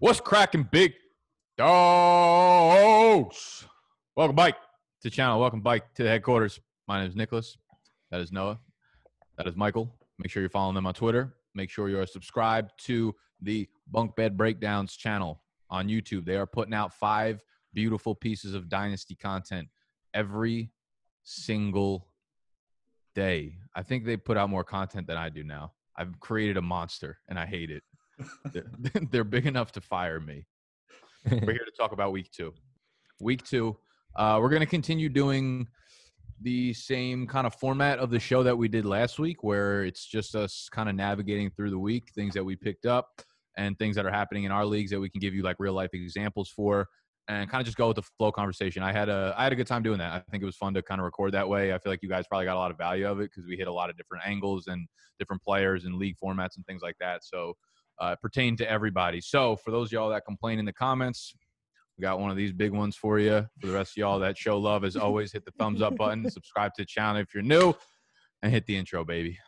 What's cracking, big dogs? Welcome, Mike, to the channel. Welcome, Mike, to the headquarters. My name is Nicholas. That is Noah. That is Michael. Make sure you're following them on Twitter. Make sure you are subscribed to the Bunk Bed Breakdowns channel on YouTube. They are putting out five beautiful pieces of Dynasty content every single day. I think they put out more content than I do now. I've created a monster and I hate it. they're, they're big enough to fire me. We're here to talk about week two. Week two, uh, we're going to continue doing the same kind of format of the show that we did last week, where it's just us kind of navigating through the week, things that we picked up, and things that are happening in our leagues that we can give you like real life examples for, and kind of just go with the flow conversation. I had a I had a good time doing that. I think it was fun to kind of record that way. I feel like you guys probably got a lot of value of it because we hit a lot of different angles and different players and league formats and things like that. So uh, pertain to everybody. So for those y'all that complain in the comments, we got one of these big ones for you. For the rest of y'all that show love, as always, hit the thumbs up button, subscribe to the channel if you're new, and hit the intro, baby.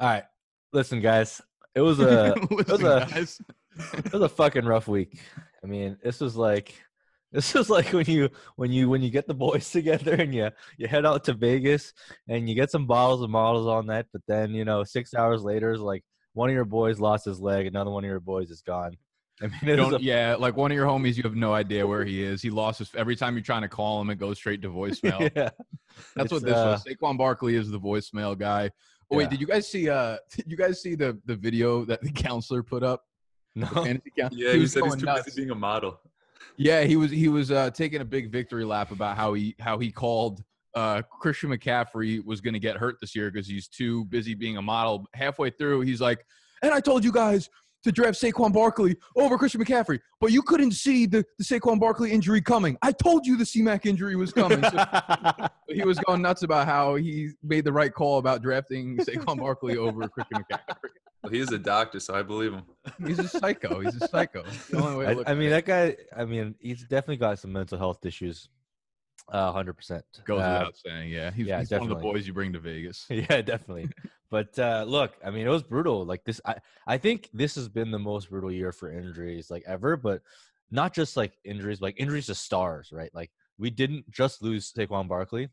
All right, listen, guys. It was a it was a guys. It was a fucking rough week. I mean, this was like this was like when you when you when you get the boys together and you you head out to Vegas and you get some bottles and models on that, but then you know six hours later is like one of your boys lost his leg, another one of your boys is gone. I mean, a, yeah, like one of your homies, you have no idea where he is. He lost his every time you're trying to call him, it goes straight to voicemail. yeah. That's what this uh, was. Saquon Barkley is the voicemail guy. Oh, wait, did you guys see? Uh, did you guys see the the video that the counselor put up? The No, fantasy coun- Yeah, he, was said he's too nuts. busy being a model. Yeah, he was he was uh, taking a big victory lap about how he how he called uh, Christian McCaffrey was going to get hurt this year because he's too busy being a model. Halfway through, he's like, "And I told you guys to draft Saquon Barkley over Christian McCaffrey, but you couldn't see the, the Saquon Barkley injury coming. I told you the CMAC injury was coming." So he was going nuts about how he made the right call about drafting Saquon Barkley over Christian McCaffrey. Well, he is a doctor, so I believe him. He's a psycho. He's a psycho. The only way I, look I mean that guy. I mean, he's definitely got some mental health issues. Uh, hundred percent. goes Uh, without saying. Yeah, he's, yeah, he's one of the boys you bring to Vegas. yeah definitely but uh look i mean it was brutal like this i i think this has been the most brutal year for injuries like ever but not just like injuries like injuries to stars right like we didn't just lose Saquon Barkley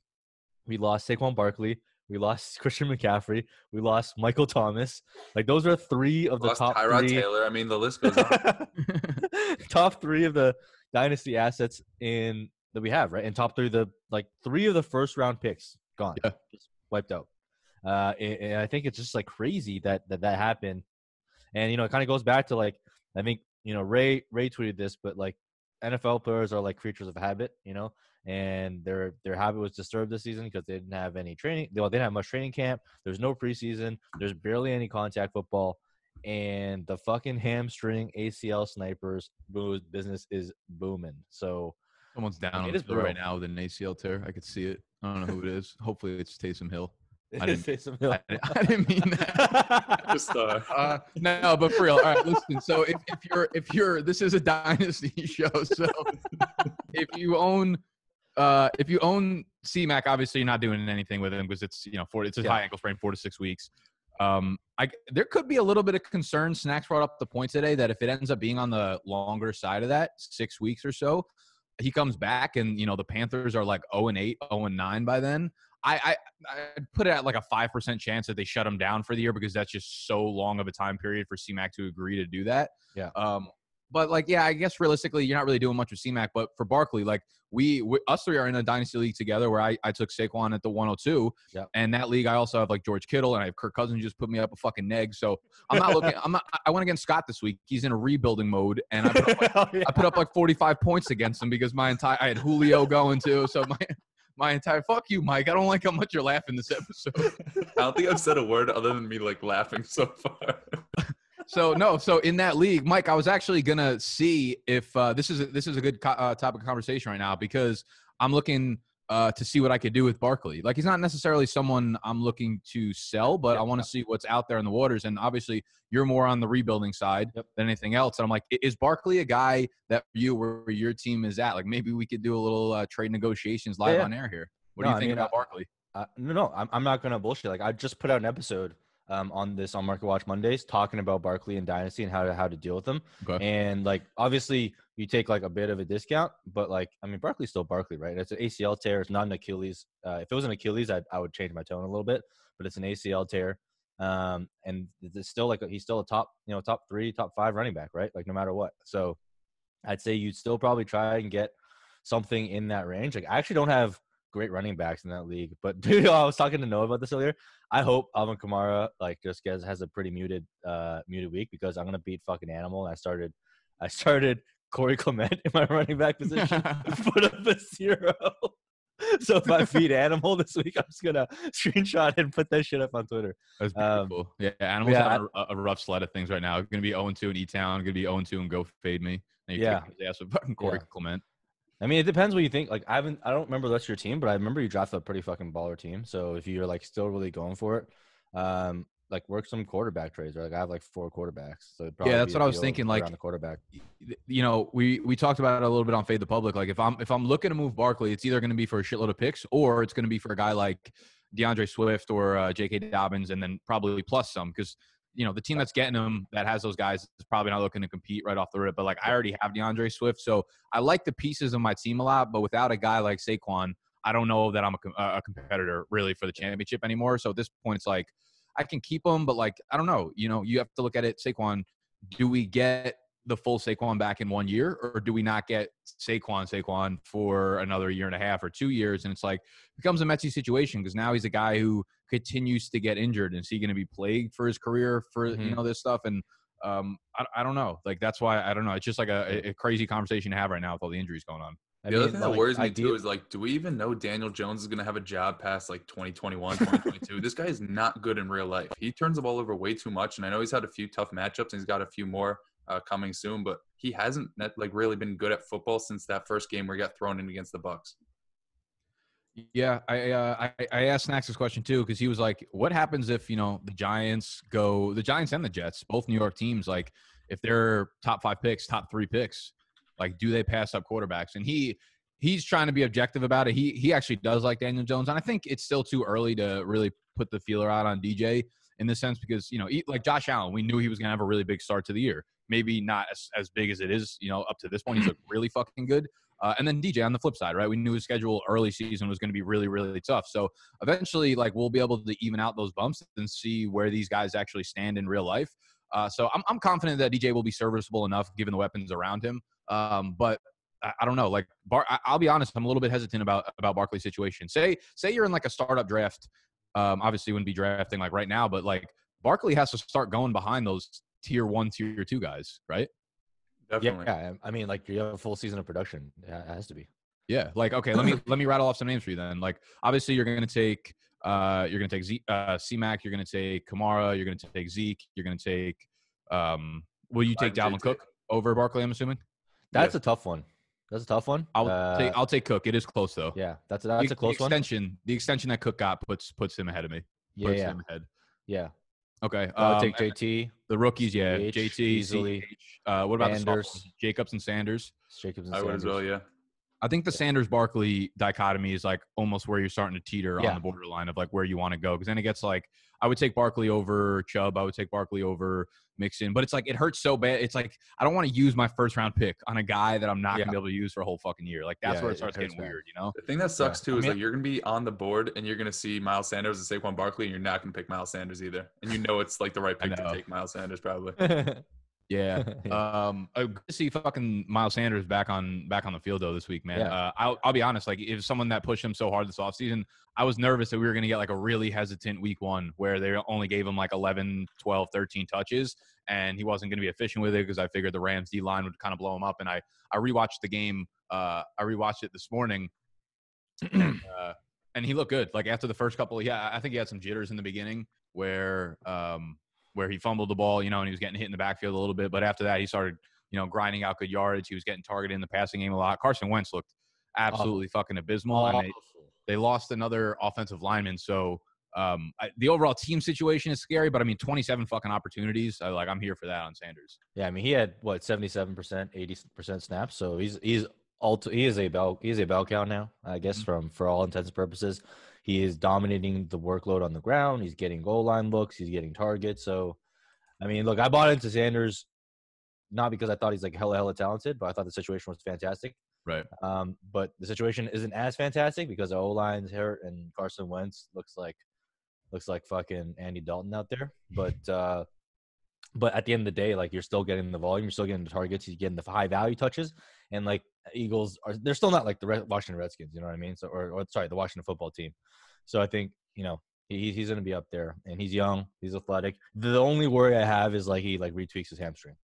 we lost Saquon Barkley we lost Christian McCaffrey we lost Michael Thomas like those are three of the Lost top Tyrod three Taylor. I mean, the list goes on. top three of the dynasty assets in that we have, right? And top three, the like three of the first round picks gone, Yeah. just wiped out. Uh, and, and I think it's just like crazy that that that happened. And you know, it kind of goes back to like I think you know Ray Ray tweeted this, but like NFL players are like creatures of habit, you know, and their their habit was disturbed this season because they didn't have any training. Well, they didn't have much training camp. There's no preseason. There's barely any contact football and the fucking hamstring ACL snipers business is booming. So Someone's down mean, on it is right now with an ACL tear. I could see it. I don't know who it is. Hopefully, it's Taysom Hill. I didn't- Hill. I, I didn't mean that. Just, uh, Uh, no, but for real. All right, listen. So if, if you're if you're this is a dynasty show. So if you own uh if you own CMAC, obviously you're not doing anything with him because it's you know four it's a Yeah. high ankle sprain, four to six weeks. Um, I there could be a little bit of concern. Snacks brought up the point today that if it ends up being on the longer side of that, six weeks or so, he comes back and you know the Panthers are like 0 and 8, 0 and 9 by then. I, I I'd put it at like a five percent chance that they shut him down for the year because that's just so long of a time period for CMAC to agree to do that. Yeah. Um, but like, yeah, I guess realistically, you're not really doing much with CMAC. But for Barkley, like we, we us three are in a dynasty league together where I, I took Saquon at the 102. Yep. And that league, I also have like George Kittle and I have Kirk Cousins just put me up a fucking neg. So I'm not looking. I'm not. I went against Scott this week. He's in a rebuilding mode, and I put up like, Oh, yeah. I put up like 45 points against him because my entire I had Julio going too. So my my entire fuck you, Mike. I don't like how much you're laughing this episode. I don't think I've said a word other than me like laughing so far. So no, so in that league, Mike, I was actually gonna see if uh, this is a, this is a good co- uh, topic of conversation right now because I'm looking uh, to see what I could do with Barkley. Like he's not necessarily someone I'm looking to sell, but Yeah. I want to see what's out there in the waters. And obviously, you're more on the rebuilding side Yep. than anything else. And I'm like, is Barkley a guy that you where your team is at? Like maybe we could do a little uh, trade negotiations live Yeah, yeah. on air here. What No, do you I think mean, about I- Barkley? Uh, no, no, I'm, I'm not gonna bullshit. Like I just put out an episode um, on this on Market Watch Mondays talking about Barkley and Dynasty and how to how to deal with them. Okay. And like obviously you take like a bit of a discount, but like I mean Barkley's still Barkley, right? It's an ACL tear. It's not an Achilles. Uh, if it was an Achilles, I'd, I would change my tone a little bit, but it's an ACL tear. Um, and it's still like a, he's still a top, you know, top three, top five running back, right? Like no matter what. So I'd say you'd still probably try and get something in that range. Like I actually don't have great running backs in that league, but dude, I was talking to Noah about this earlier. I hope Alvin Kamara like just gets has a pretty muted uh muted week because I'm gonna beat fucking animal. I started I started Corey Clement in my running back position, put up a zero. so if I feed animal this week, I'm just gonna screenshot and put that shit up on Twitter. That's Um, beautiful. yeah, Animals yeah, having a, a rough sled of things right now. Going to be 0 2 in E Town. To be 0 2 and go fade me. And Yeah. ass with fucking Corey Yeah. Clement. I mean, it depends what you think. Like, I haven't, I don't remember that's your team, but I remember you drafted a pretty fucking baller team. So if you're like still really going for it, um, like work some quarterback trades. Right? Like I have like four quarterbacks. So it'd that's what I was thinking, like, the quarterback. you know, we we talked about it a little bit on Fade the Public. Like if I'm if I'm looking to move Barkley, it's either going to be for a shitload of picks or it's going to be for a guy like DeAndre Swift or uh, J.K. Dobbins, and then probably plus some because you know the team that's getting him that has those guys is probably not looking to compete right off the rip. But like I already have DeAndre Swift, so I like the pieces of my team a lot. But without a guy like Saquon, I don't know that I'm a, a competitor really for the championship anymore. So at this point, it's like I can keep him, but like I don't know. You know, you have to look at it. Saquon, do we get the full Saquon back in one year, or do we not get Saquon Saquon for another year and a half or two years? And it's like becomes a messy situation because now he's a guy who continues to get injured. And is he going to be plagued for his career for you Mhm. know this stuff? And um, I, I don't know. Like that's why I don't know. It's just like a, a crazy conversation to have right now with all the injuries going on. I The other mean, thing that worries me too is like, do we even know Daniel Jones is going to have a job past like 2021, 2022? this guy is not good in real life. He turns the ball over way too much, and I know he's had a few tough matchups, and he's got a few more uh, coming soon. But he hasn't like really been good at football since that first game where he got thrown in against the Bucs. Yeah, I uh, I, I asked Snacks this question too because he was like, "What happens if you know the Giants go the Giants and the Jets, both New York teams, like if they're top five picks, top three picks, like do they pass up quarterbacks?" And he he's trying to be objective about it. He he actually does like Daniel Jones, and I think it's still too early to really put the feeler out on DJ in this sense because you know like Josh Allen, we knew he was going to have a really big start to the year. Maybe not as, as big as it is, you know, up to this point. He's looked really fucking good. Uh, and then DJ on the flip side, right? We knew his schedule early season was going to be really, really tough. So eventually, like we'll be able to even out those bumps and see where these guys actually stand in real life. Uh, so I'm, I'm confident that DJ will be serviceable enough given the weapons around him. Um, but I, I don't know. Like Bar, I, I'll be honest, I'm a little bit hesitant about about Barkley's situation. Say say you're in like a startup draft. Um, obviously, you wouldn't be drafting like right now, but like Barkley has to start going behind those tier one, tier two guys, right? Definitely. Yeah, I I mean, like you have a full season of production. Yeah, It has to be. Yeah, like okay, let me let me rattle off some names for you then. Like obviously you're going to take uh you're going to take Z, uh C-Mac, you're going to take Kamara, you're going to take Zeke, you're going to take um will you take I'm Dalvin Cook over Barkley, I'm assuming? That's a tough one. That's a tough one. I'll Uh, take I'll take Cook. It is close though. yeah, that's a, that's the, a close the one. extension, The extension that Cook got puts puts him ahead of me. Yeah, Puts yeah, him ahead. yeah. Okay. I'll um, take JT, the rookies, yeah. CH, JT, easily. CH, uh, what about the Sanders. sophomores? Jacobs and Sanders? Jacobs, and I would as well. Sanders. Yeah. I think the Sanders Barkley dichotomy is like almost where you're starting to teeter Yeah. on the borderline of like where you want to go. Because then it gets like I would take Barkley over Chubb. I would take Barkley over Mixon. But it's like it hurts so bad. It's like I don't want to use my first round pick on a guy that I'm not Yeah. gonna be able to use for a whole fucking year. Like that's Yeah, where it- it starts it getting bad. weird, you know? The thing that sucks I too is mean- like you're gonna be on the board and you're gonna see Miles Sanders and Saquon Barkley, and you're not gonna pick Miles Sanders either. And you know it's like the right pick to take Miles Sanders probably. Yeah. Yeah. Um, good to see fucking Miles Sanders back on back on the field though this week, man. Yeah. Uh, I'll I'll be honest, like if someone that pushed him so hard this offseason, I was nervous that we were going to get like a really hesitant week one where they only gave him like 11, 12, 13 touches and he wasn't going to be efficient with it because I figured the Rams D line would kind of blow him up. And I I rewatched the game. Uh, I rewatched it this morning. uh, and he looked good. Like after the first couple, yeah, I think he had some jitters in the beginning where um where he fumbled the ball, you know, and he was getting hit in the backfield a little bit. But after that, he started, you know, grinding out good yardage. He was getting targeted in the passing game a lot. Carson Wentz looked absolutely fucking abysmal. And they, They lost another offensive lineman, so um, I, the overall team situation is scary. But I mean, 27 fucking opportunities. I, like I'm here for that on Sanders. Yeah, I mean he had what seventy seven percent, eighty percent snaps. So he's he's all he is a bell he is a bell cow now. I guess Mhm. from for all intents and purposes, he is dominating the workload on the ground. He's getting goal line looks. He's getting targets. So, I mean, look, I bought into Sanders not because I thought he's like hella hella talented, but I thought the situation was fantastic. Right. Um, but the situation isn't as fantastic because the O line's hurt and Carson Wentz looks like looks like fucking Andy Dalton out there. But uh, but at the end of the day, like you're still getting the volume, you're still getting the targets, you're getting the high value touches, and like Eagles are they're still not like the Red- Washington Redskins, you know what I mean? So or, or sorry, the Washington football team. So I think you know he, he's going to be up there, and he's young, he's athletic. The only worry I have is like he like retweaks his hamstring.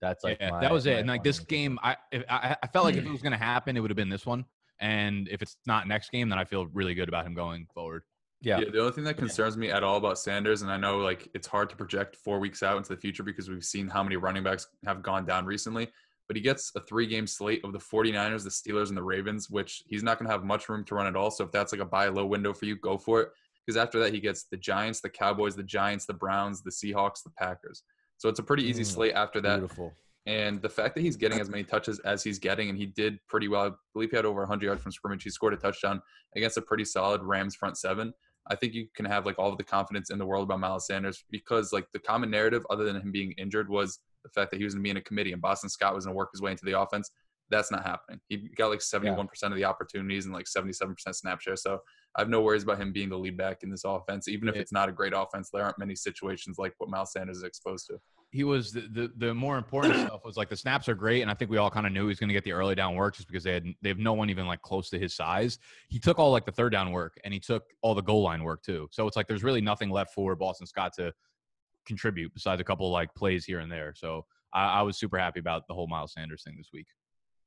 That's like yeah, my- that was my it. And like this final game, I, if, I I felt like if it was going to happen, it would have been this one. And if it's not next game, then I feel really good about him going forward. Yeah. Yeah. the only thing that concerns me at all about Sanders, and I know like it's hard to project four weeks out into the future because we've seen how many running backs have gone down recently. But he gets a three game slate of the 49ers, the Steelers, and the Ravens, which he's not going to have much room to run at all. So if that's like a buy low window for you, go for it. Because after that, he gets the Giants, the Cowboys, the Giants, the Browns, the Seahawks, the Packers. So it's a pretty easy Mm, slate after that. Beautiful. And the fact that he's getting as many touches as he's getting, and he did pretty well. I believe he had over 100 yards from scrimmage. He scored a touchdown against a pretty solid Rams front seven. I think you can have like all of the confidence in the world about Miles Sanders because like the common narrative, other than him being injured, was the fact that he was going to be in a committee and Boston Scott was going to work his way into the offense. That's not happening. He got like 71% of the opportunities and like 77% snap share. So I have no worries about him being the lead back in this offense, even if Yeah. it's not a great offense. There aren't many situations like what Miles Sanders is exposed to. he was the, the the more important stuff was like the snaps are great and i think we all kind of knew he was going to get the early down work just because they had they have no one even like close to his size he took all like the third down work and he took all the goal line work too so it's like there's really nothing left for boston scott to contribute besides a couple like plays here and there so I, I was super happy about the whole miles sanders thing this week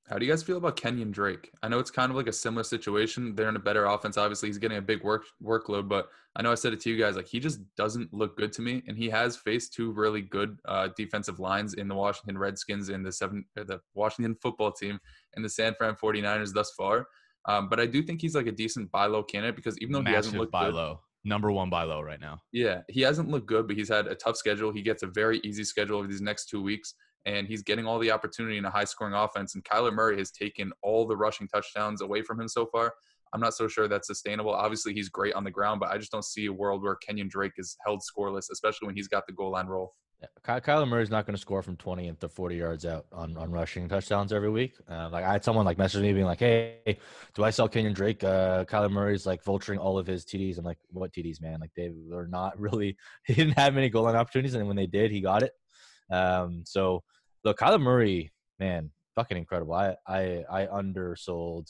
How do you guys feel about Kenyan Drake? I know it's kind of like a similar situation. They're in a better offense. Obviously, he's getting a big work workload, but I know I said it to you guys. Like he just doesn't look good to me, and he has faced two really good uh, defensive lines in the Washington Redskins and the seven, the Washington Football Team and the San Fran 49ers thus far. Um, but I do think he's like a decent buy low candidate because even though he hasn't looked buy low number one by low right now yeah, he hasn't looked good, but he's had a tough schedule. He gets a very easy schedule over these next two weeks, and he's getting all the opportunity in a high scoring offense. And Kyler Murray has taken all the rushing touchdowns away from him so far. I'm not so sure that's sustainable. Obviously, he's great on the ground, but I just don't see a world where Kenyan Drake is held scoreless, especially when he's got the goal line roll. Kyler Murray's not going to score from 20 and to 40 yards out on, on rushing touchdowns every week. Uh, like I had someone like message me being like, "Hey, do I sell Kenyan Drake? Uh, Kyler Murray's like vulturing all of his TDs." I'm like, "What TDs, man? Like they were not really. He didn't have many goal line opportunities, and when they did, he got it. Um, so look, Kyler Murray, man, fucking incredible. I I I undersold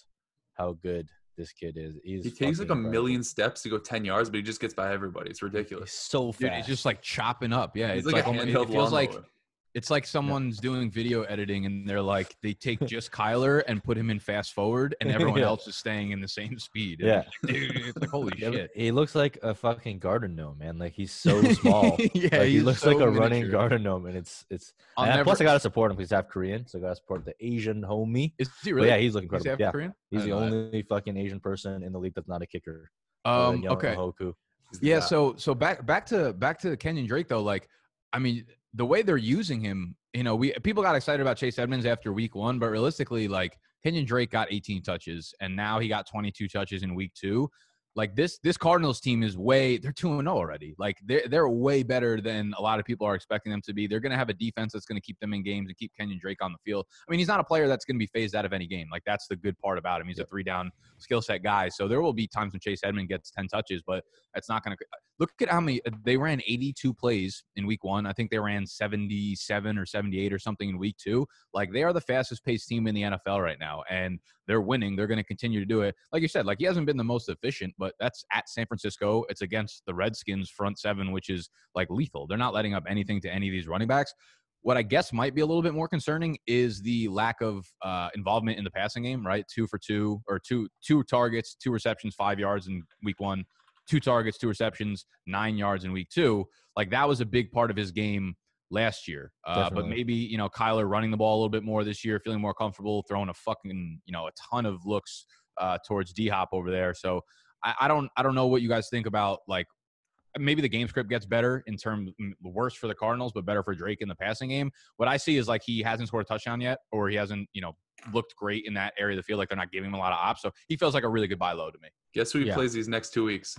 how good this kid is. He's He takes like a incredible. million steps to go 10 yards, but he just gets by everybody. It's ridiculous. He's so fast. Dude, it's just like chopping up yeah He's it's like, like, a almo- it handheld feels like lawnmower. It's like someone's doing video editing and they're like they take just Kyler and put him in fast forward and everyone Yeah. else is staying in the same speed. And Yeah. it's like, dude, it's like holy Yeah, shit. He looks like a fucking garden gnome, man. Like he's so small. yeah, like, he looks so like a running garden gnome, and it's it's. And never, plus, I gotta support him because he's half Korean, so I gotta support the Asian homie. is he But really? yeah, he's looking He's incredible. half Yeah, Korean? He's the didn't that. only fucking Asian person in the league that's not a kicker. Um, okay. Hoku. He's Yeah, so so back back to back to Kenyan Drake though. Like, I mean, the way they're using him, you know, we people got excited about Chase Edmonds after week one, but realistically, like Kenyan Drake got 18 touches, and now he got 22 touches in week two. Like this this Cardinals team is way they're two and zero already. Like they're they're way better than a lot of people are expecting them to be. They're going to have a defense that's going to keep them in games and keep Kenyan Drake on the field. I mean, he's not a player that's going to be phased out of any game. Like that's the good part about him. He's a three down skill set guy. So there will be times when Chase Edmond gets 10 touches, but that's not going to look at how many uh, they ran 82 plays in week one. I think they ran 77 or 78 or something in week two. Like they are the fastest paced team in the NFL right now, and they're winning. They're going to continue to do it. Like you said, like he hasn't been the most efficient, but that's at San Francisco. It's against the Redskins front seven, which is like lethal. They're not letting up anything to any of these running backs. What I guess might be a little bit more concerning is the lack of uh, involvement in the passing game. Right, two for two or two two targets, two receptions, five yards in week one, two targets, two receptions, nine yards in week two. Like that was a big part of his game last year. Uh, but maybe you know Kyler running the ball a little bit more this year, feeling more comfortable, throwing a fucking you know a ton of looks uh, towards D Hop over there. So I, I don't I don't know what you guys think about like maybe the game script gets better in terms worse for the Cardinals, but better for Drake in the passing game. What I see is like he hasn't scored a touchdown yet, or he hasn't, you know, looked great in that area of the field. Like they're not giving him a lot of ops. So he feels like a really good buy low to me. Guess who he Yeah. plays these next two weeks?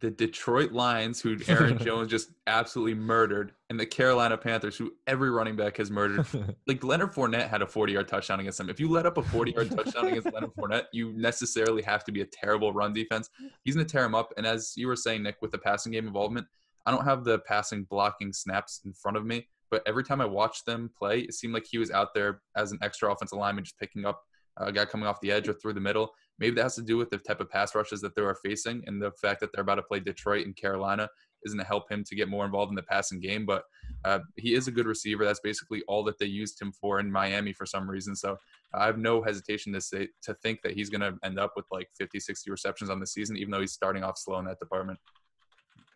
The Detroit Lions, who Aaron Jones just absolutely murdered, and the Carolina Panthers, who every running back has murdered. Like Leonard Fournette had a 40-yard touchdown against them. If you let up a 40-yard touchdown against Leonard Fournette, you necessarily have to be a terrible run defense. He's going to tear him up. And as you were saying, Nick, with the passing game involvement, I don't have the passing blocking snaps in front of me, but every time I watched them play, it seemed like he was out there as an extra offensive lineman, just picking up a guy coming off the edge or through the middle. Maybe that has to do with the type of pass rushes that they are facing and the fact that they're about to play Detroit and Carolina isn't to help him to get more involved in the passing game. But uh, he is a good receiver. That's basically all that they used him for in Miami for some reason. So I have no hesitation to say to think that he's going to end up with like 50, 60 receptions on the season, even though he's starting off slow in that department.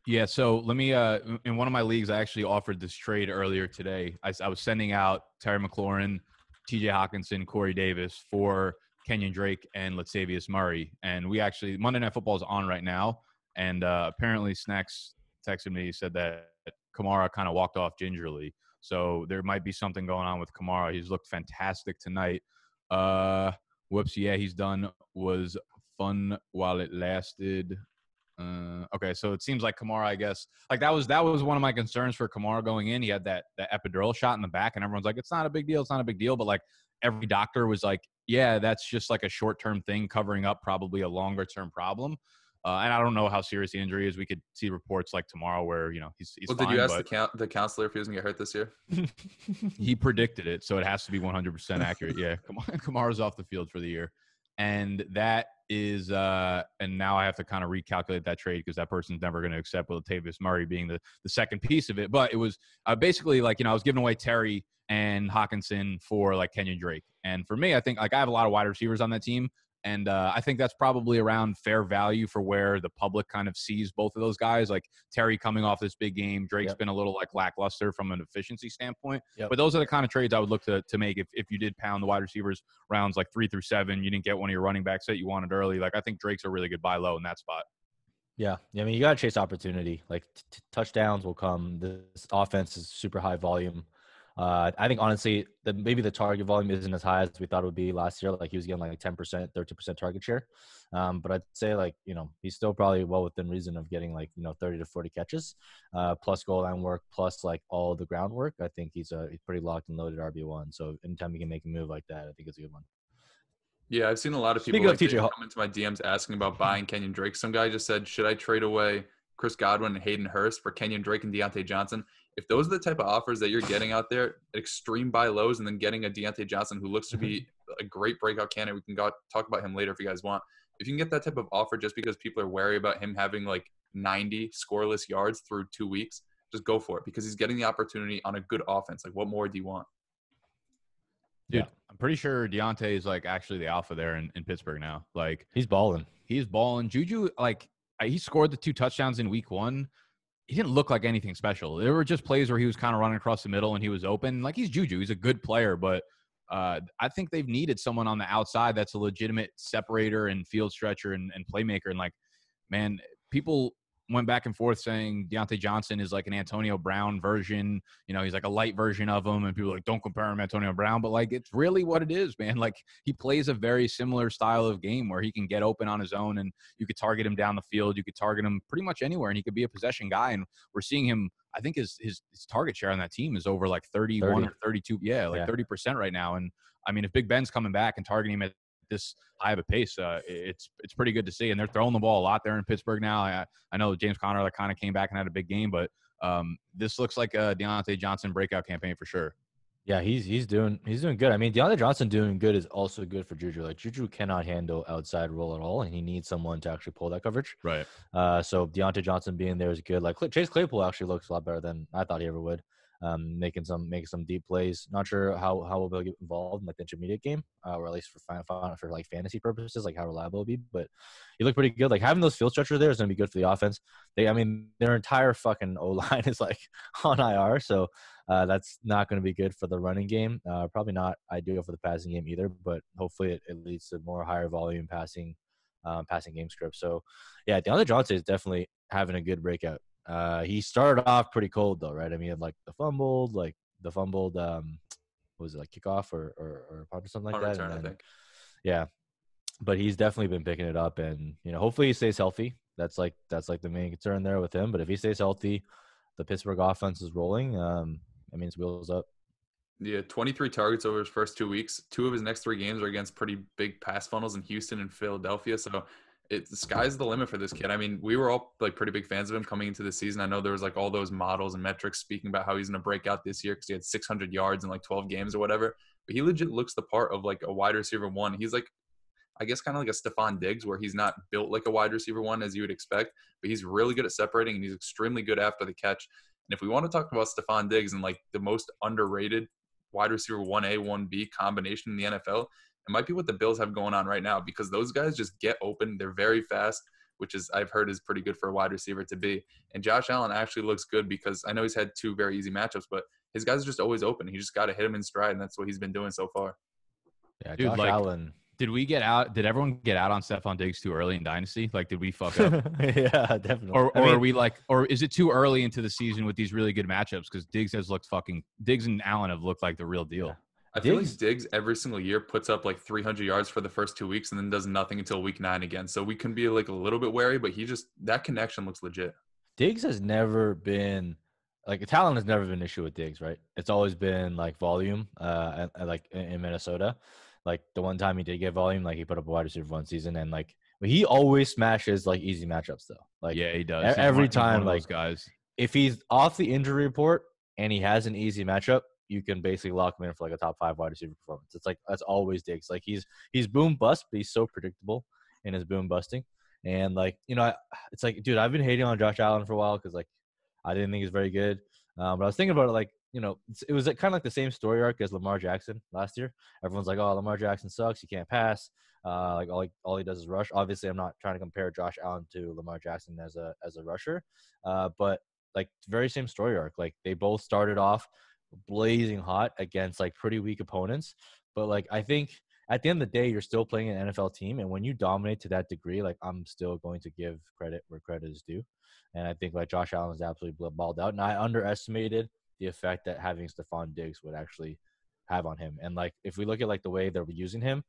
Yeah, so let me. Uh, in one of my leagues, I actually offered this trade earlier today. I, I was sending out Terry McLaurin, T.J. Hockenson, Corey Davis for Kenyan Drake and Latavius Murray, and we actually Monday Night Football is on right now, and uh, apparently Snacks texted me said that Kamara kind of walked off gingerly, so there might be something going on with Kamara. He's looked fantastic tonight. Uh, whoops, yeah, he's done. Was fun while it lasted. Uh, okay, so it seems like Kamara, I guess, like that was that was one of my concerns for Kamara going in. He had that that epidural shot in the back, and everyone's like, "It's not a big deal. It's not a big deal." But like every doctor was like, "Yeah, that's just like a short term thing, covering up probably a longer term problem." Uh, and I don't know how serious the injury is. We could see reports like tomorrow where you know he's he's well, fine, did you ask the, count, the counselor if he was going to get hurt this year? he predicted it, so it has to be 100% accurate. Yeah, Kamara, Kamara's off the field for the year, and that is uh and now I have to kind of recalculate that trade because that person's never going to accept with Latavius Murray being the the second piece of it. But it was uh, basically like you know I was giving away Terry and Hockenson for like Kenyan Drake, and for me I think like I have a lot of wide receivers on that team. And uh, I think that's probably around fair value for where the public kind of sees both of those guys. Like Terry coming off this big game, Drake's Yep. been a little like lackluster from an efficiency standpoint. Yep. But those are the kind of trades I would look to to make if, if you did pound the wide receivers rounds like three through seven. You didn't get one of your running backs that you wanted early. Like I think Drake's a really good buy low in that spot. Yeah, yeah. I mean, you got to chase opportunity. Like t- touchdowns will come. This offense is super high volume. Uh, I think honestly, that maybe the target volume isn't as high as we thought it would be last year. Like he was getting like ten percent, thirty percent target share. Um, but I'd say like you know he's still probably well within reason of getting like you know thirty to forty catches, uh, plus goal line work, plus like all the groundwork. I think he's a he's pretty locked and loaded RB one. So anytime he can make a move like that, I think it's a good one. Yeah, I've seen a lot of people of like, Haw- come into my DMs asking about buying Kenyan Drake. Some guy just said, "Should I trade away Chris Godwin and Hayden Hurst for Kenyan Drake and Diontae Johnson?" If those are the type of offers that you're getting out there, extreme buy lows, and then getting a Diontae Johnson who looks to be mm-hmm. a great breakout candidate, we can go talk about him later if you guys want. If you can get that type of offer just because people are wary about him having like 90 scoreless yards through two weeks, just go for it because he's getting the opportunity on a good offense. Like, what more do you want? Dude, Yeah. I'm pretty sure Diontae is like actually the alpha there in, in Pittsburgh now. Like He's balling. he's balling. Juju, like he scored the two touchdowns in week one. He didn't look like anything special. There were just plays where he was kind of running across the middle and he was open. Like he's Juju. He's a good player, but uh, I think they've needed someone on the outside that's a legitimate separator and field stretcher and, and playmaker. And like, man, people went back and forth saying Diontae Johnson is like an Antonio Brown version. You know, he's like a light version of him, and people are like don't compare him to Antonio Brown. But like, it's really what it is, man. Like he plays a very similar style of game where he can get open on his own, and you could target him down the field. You could target him pretty much anywhere, and he could be a possession guy. And we're seeing him. I think his his, his target share on that team is over like 31 30. or 32. Yeah, like Yeah. 30 percent right now. And I mean, if Big Ben's coming back and targeting him at this high of a pace, uh, it's it's pretty good to see. And they're throwing the ball a lot there in Pittsburgh now. I, I know James Conner like kind of came back and had a big game, but um, this looks like a Diontae Johnson breakout campaign for sure. Yeah, he's he's doing he's doing good. I mean, Diontae Johnson doing good is also good for Juju. Like Juju cannot handle outside role at all, and he needs someone to actually pull that coverage. Right. Uh, so Diontae Johnson being there is good. Like Chase Claypool actually looks a lot better than I thought he ever would. Um, making some making some deep plays. Not sure how how will get involved in like the intermediate game, uh, or at least for for like fantasy purposes, like how reliable it'll be. But he looked pretty good. Like having those field stretchers there is gonna be good for the offense. They, I mean, their entire fucking O line is like on IR, so Uh, that's not going to be good for the running game. Uh, probably not ideal for the passing game either. But hopefully, it, it leads to more higher volume passing, um, passing game script. So, yeah, DeAndre Johnson is definitely having a good breakout. Uh, he started off pretty cold though, right? I mean, like the fumbled, like the fumbled, um, what was it like kickoff or or, or punt or something like that? return, I then, think. yeah, but he's definitely been picking it up, and you know, hopefully he stays healthy. That's like that's like the main concern there with him. But if he stays healthy, the Pittsburgh offense is rolling. Um, that means wheels up. Yeah, 23 targets over his first two weeks. Two of his next three games are against pretty big pass funnels in Houston and Philadelphia. So it the sky's the limit for this kid. I mean, we were all like pretty big fans of him coming into the season. I know there was like all those models and metrics speaking about how he's going to break out this year because he had 600 yards in like 12 games or whatever. But he legit looks the part of like a wide receiver one. He's like, I guess, kind of like a Stefon Diggs, where he's not built like a wide receiver one as you would expect, but he's really good at separating and he's extremely good after the catch. And if we want to talk about Stefon Diggs and like the most underrated wide receiver 1A, 1B combination in the NFL, it might be what the Bills have going on right now because those guys just get open. They're very fast, which is I've heard is pretty good for a wide receiver to be. And Josh Allen actually looks good because I know he's had two very easy matchups, but his guys are just always open. He just got to hit him in stride, and that's what he's been doing so far. Yeah, Dude, Josh like- Allen. Did we get out? Did everyone get out on Stefon Diggs too early in Dynasty? Like, did we fuck up? yeah, definitely. or, I mean, are we like, or is it too early into the season with these really good matchups? Because Diggs has looked fucking. Diggs and Allen have looked like the real deal. Yeah. I feel like Diggs every single year puts up like 300 yards for the first two weeks and then does nothing until week nine again. So we can be like a little bit wary, but he just that connection looks legit. Diggs has never been like talent has never been an issue with Diggs, right? It's always been like volume, uh, and, and, like in, in Minnesota. Like the one time he did get volume, like he put up a wide receiver one season, and like he always smashes like easy matchups though. Like yeah, he does. He's every one- he's time, of those like- guys. if he's off the injury report and he has an easy matchup, you can basically lock him in for like a top five wide receiver performance. It's like that's always Diggs. Like he's he's boom bust, but he's so predictable in his boom busting. And like you know, I, it's like, dude, I've been hating on Josh Allen for a while because like I didn't think he's very good. Um, but I was thinking about it, like you know, it was kind of like the same story arc as Lamar Jackson last year. Everyone's like, oh, Lamar Jackson sucks. He can't pass. Uh, like all he, all he does is rush. Obviously, I'm not trying to compare Josh Allen to Lamar Jackson as a as a rusher, uh, but like very same story arc. Like they both started off blazing hot against like pretty weak opponents, but like I think at the end of the day, you're still playing an NFL team, and when you dominate to that degree, like I'm still going to give credit where credit is due. And I think like Josh Allen is absolutely balled out, and I underestimated the effect that having Stefon Diggs would actually have on him. And like if we look at like the way they're using him,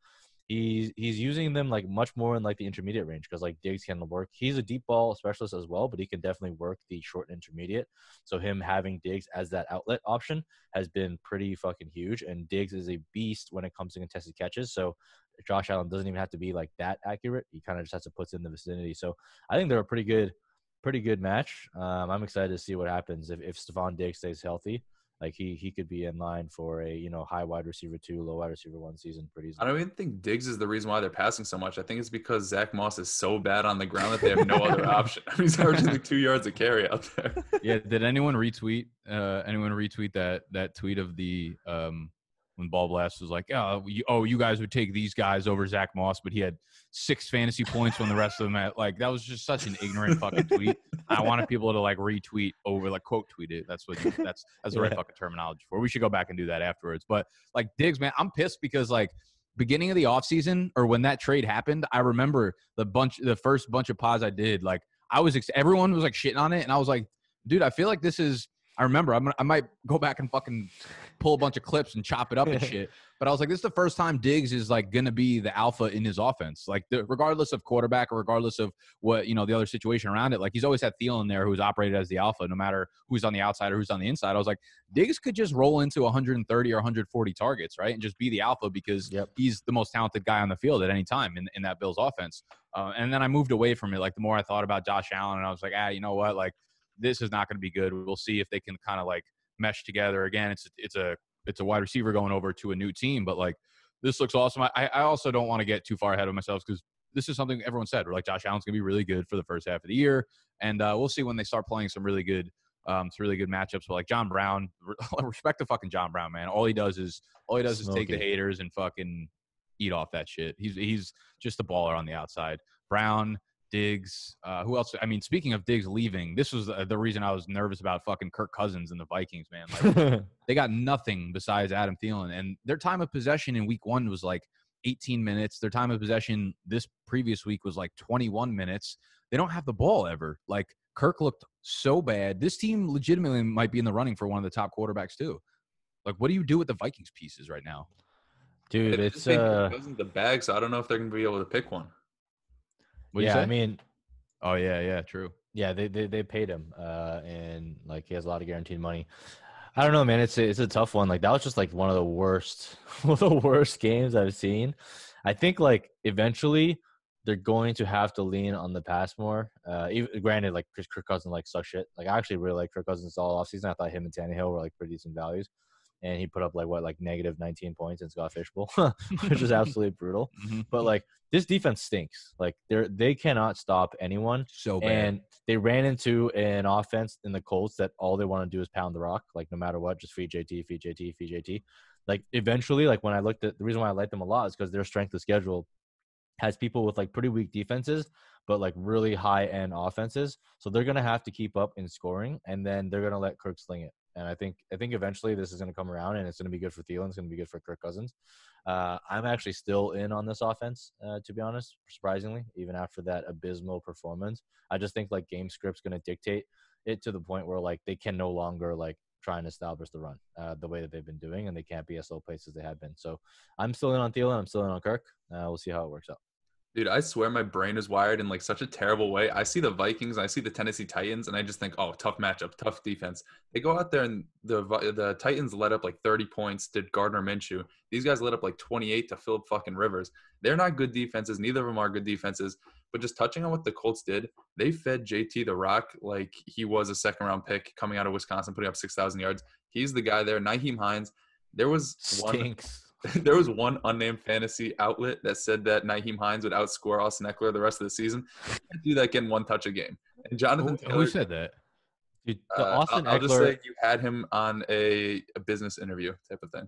he's he's using them like much more in like the intermediate range because like Diggs can work. He's a deep ball specialist as well, but he can definitely work the short intermediate. So him having Diggs as that outlet option has been pretty fucking huge. And Diggs is a beast when it comes to contested catches. So Josh Allen doesn't even have to be like that accurate. He kind of just has to put it in the vicinity. So I think they're a pretty good, pretty good match. Um, I'm excited to see what happens if if Stefon Diggs stays healthy. Like he he could be in line for a you know high wide receiver two, low wide receiver one season pretty easily. I don't even think Diggs is the reason why they're passing so much. I think it's because Zack Moss is so bad on the ground that they have no other option. I mean, he's averaging like two yards a carry out there. yeah. Did anyone retweet? Uh, anyone retweet that that tweet of the um when Ball Blast was like, oh, you, oh, you guys would take these guys over Zack Moss, but he had six fantasy points when the rest of them had like that was just such an ignorant fucking tweet. I wanted people to like retweet over like quote tweet it. That's what you, that's that's the right Yeah. fucking terminology for. We should go back and do that afterwards. But like Diggs, man, I'm pissed because like beginning of the offseason or when that trade happened, I remember the bunch the first bunch of pods I did, like I was ex- everyone was like shitting on it and I was like, dude, I feel like this is I remember I'm I might go back and fucking pull a bunch of clips and chop it up and shit. But I was like, this is the first time Diggs is like gonna be the alpha in his offense. Like the, regardless of quarterback or regardless of what you know the other situation around it. Like he's always had Thielen there who's operated as the alpha, no matter who's on the outside or who's on the inside. I was like, Diggs could just roll into 130 or 140 targets, right, and just be the alpha because Yep. he's the most talented guy on the field at any time in, in that Bills offense. Uh, and then I moved away from it. Like the more I thought about Josh Allen, and I was like, ah, you know what, like this is not going to be good. We'll see if they can kind of like mesh together again. It's it's a it's a wide receiver going over to a new team, but like this looks awesome. I I also don't want to get too far ahead of myself because this is something everyone said. We're like Josh Allen's gonna be really good for the first half of the year, and uh, we'll see when they start playing some really good. Um, some really good matchups, but like John Brown, respect the fucking John Brown, man. All he does is all he does is take the haters and fucking eat off that shit. He's he's just a baller on the outside. Brown, Diggs. Uh, who else? I mean, speaking of Diggs leaving, this was the, the reason I was nervous about fucking Kirk Cousins and the Vikings, man. Like, they got nothing besides Adam Thielen, and their time of possession in Week One was like 18 minutes. Their time of possession this previous week was like 21 minutes. They don't have the ball ever. Like Kirk looked so bad. This team legitimately might be in the running for one of the top quarterbacks too. Like, what do you do with the Vikings pieces right now? Dude, It- it's just think uh, in the bag, so I don't know if they're gonna be able to pick one. What'd yeah. I mean, oh yeah, yeah, true. Yeah, they they, they paid him, uh, and like he has a lot of guaranteed money. I don't know, man. It's a, it's a tough one. Like that was just like one of the worst, one of the worst games I've seen. I think like eventually they're going to have to lean on the pass more. Uh, even, granted, like Chris Kirk Cousins like suck shit. Like I actually really like Kirk Cousins all offseason. I thought him and Tannehill were like pretty decent values, and he put up like what like negative 19 points in Scott Fishbowl, which is absolutely brutal. Mhm. But like this defense stinks. Like they're they cannot stop anyone. So bad. And they ran into an offense in the Colts that all they want to do is pound the rock, like no matter what, just feed JT, feed JT, feed JT. Like eventually, like when I looked at the reason why I like them a lot is because their strength of schedule has people with like pretty weak defenses, but like really high end offenses. So they're gonna have to keep up in scoring, and then they're gonna let Kirk sling it. And I think I think eventually this is gonna come around, and it's gonna be good for Thielen. It's gonna be good for Kirk Cousins. Uh, I'm actually still in on this offense, uh, to be honest. Surprisingly, even after that abysmal performance, I just think like game script's gonna dictate it to the point where like they can no longer like try and establish the run uh, the way that they've been doing, and they can't be as slow paced as they have been. So I'm still in on Thielen. I'm still in on Kirk. Uh, we'll see how it works out. Dude, I swear my brain is wired in like such a terrible way. I see the Vikings, I see the Tennessee Titans, and I just think, oh, tough matchup, tough defense. They go out there and the the Titans let up like 30 points Did Gardner Minshew. These guys let up like 28 to Philip fucking Rivers. They're not good defenses. Neither of them are good defenses. But just touching on what the Colts did, they fed JT the rock like he was a second round pick coming out of Wisconsin, putting up 6,000 yards. He's the guy there. Nyheim Hines. There was one Stinks. there was one unnamed fantasy outlet that said that Nyheim Hines would outscore Austin Ekeler the rest of the season. Can't do that getting one touch a game. And Jonathan who, Taylor, who said that? Dude, the uh, Austin I'll, I'll just say you had him on a, a business interview type of thing.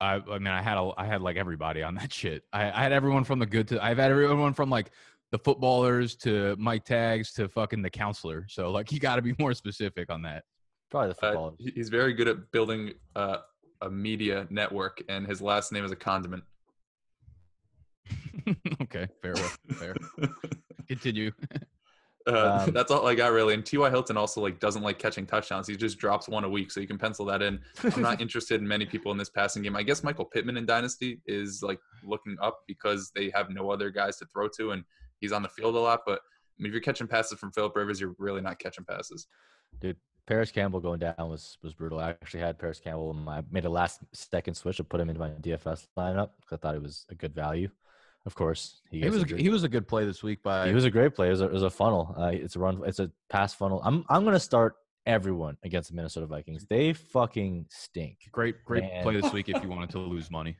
I, I mean, I had a, I had like everybody on that shit. I, I had everyone from the good to I've had everyone from like the footballers to Mike Tags to fucking the counselor. So like you got to be more specific on that. Probably the Uh, football. he's very good at building uh, a media network, and his last name is a condiment. okay, fair, enough, fair. Continue. Uh, Um, that's all I got really. And T.Y. Hilton also like doesn't like catching touchdowns. He just drops one a week, so you can pencil that in. I'm not interested in many people in this passing game. I guess Michael Pittman in Dynasty is like looking up because they have no other guys to throw to, and he's on the field a lot. But I mean, if you're catching passes from Philip Rivers, you're really not catching passes. Parris Campbell going down was was brutal. I actually had Parris Campbell. In my, I made a last second switch to put him into my DFS lineup because I thought it was a good value. Of course, he, He was a, injured. he was a good play this week by He was a great play. It was a, it was a funnel. Uh, it's a run. It's a pass funnel. I'm I'm gonna start everyone against the Minnesota Vikings. They fucking stink. great great Man. play this week if you wanted to lose money.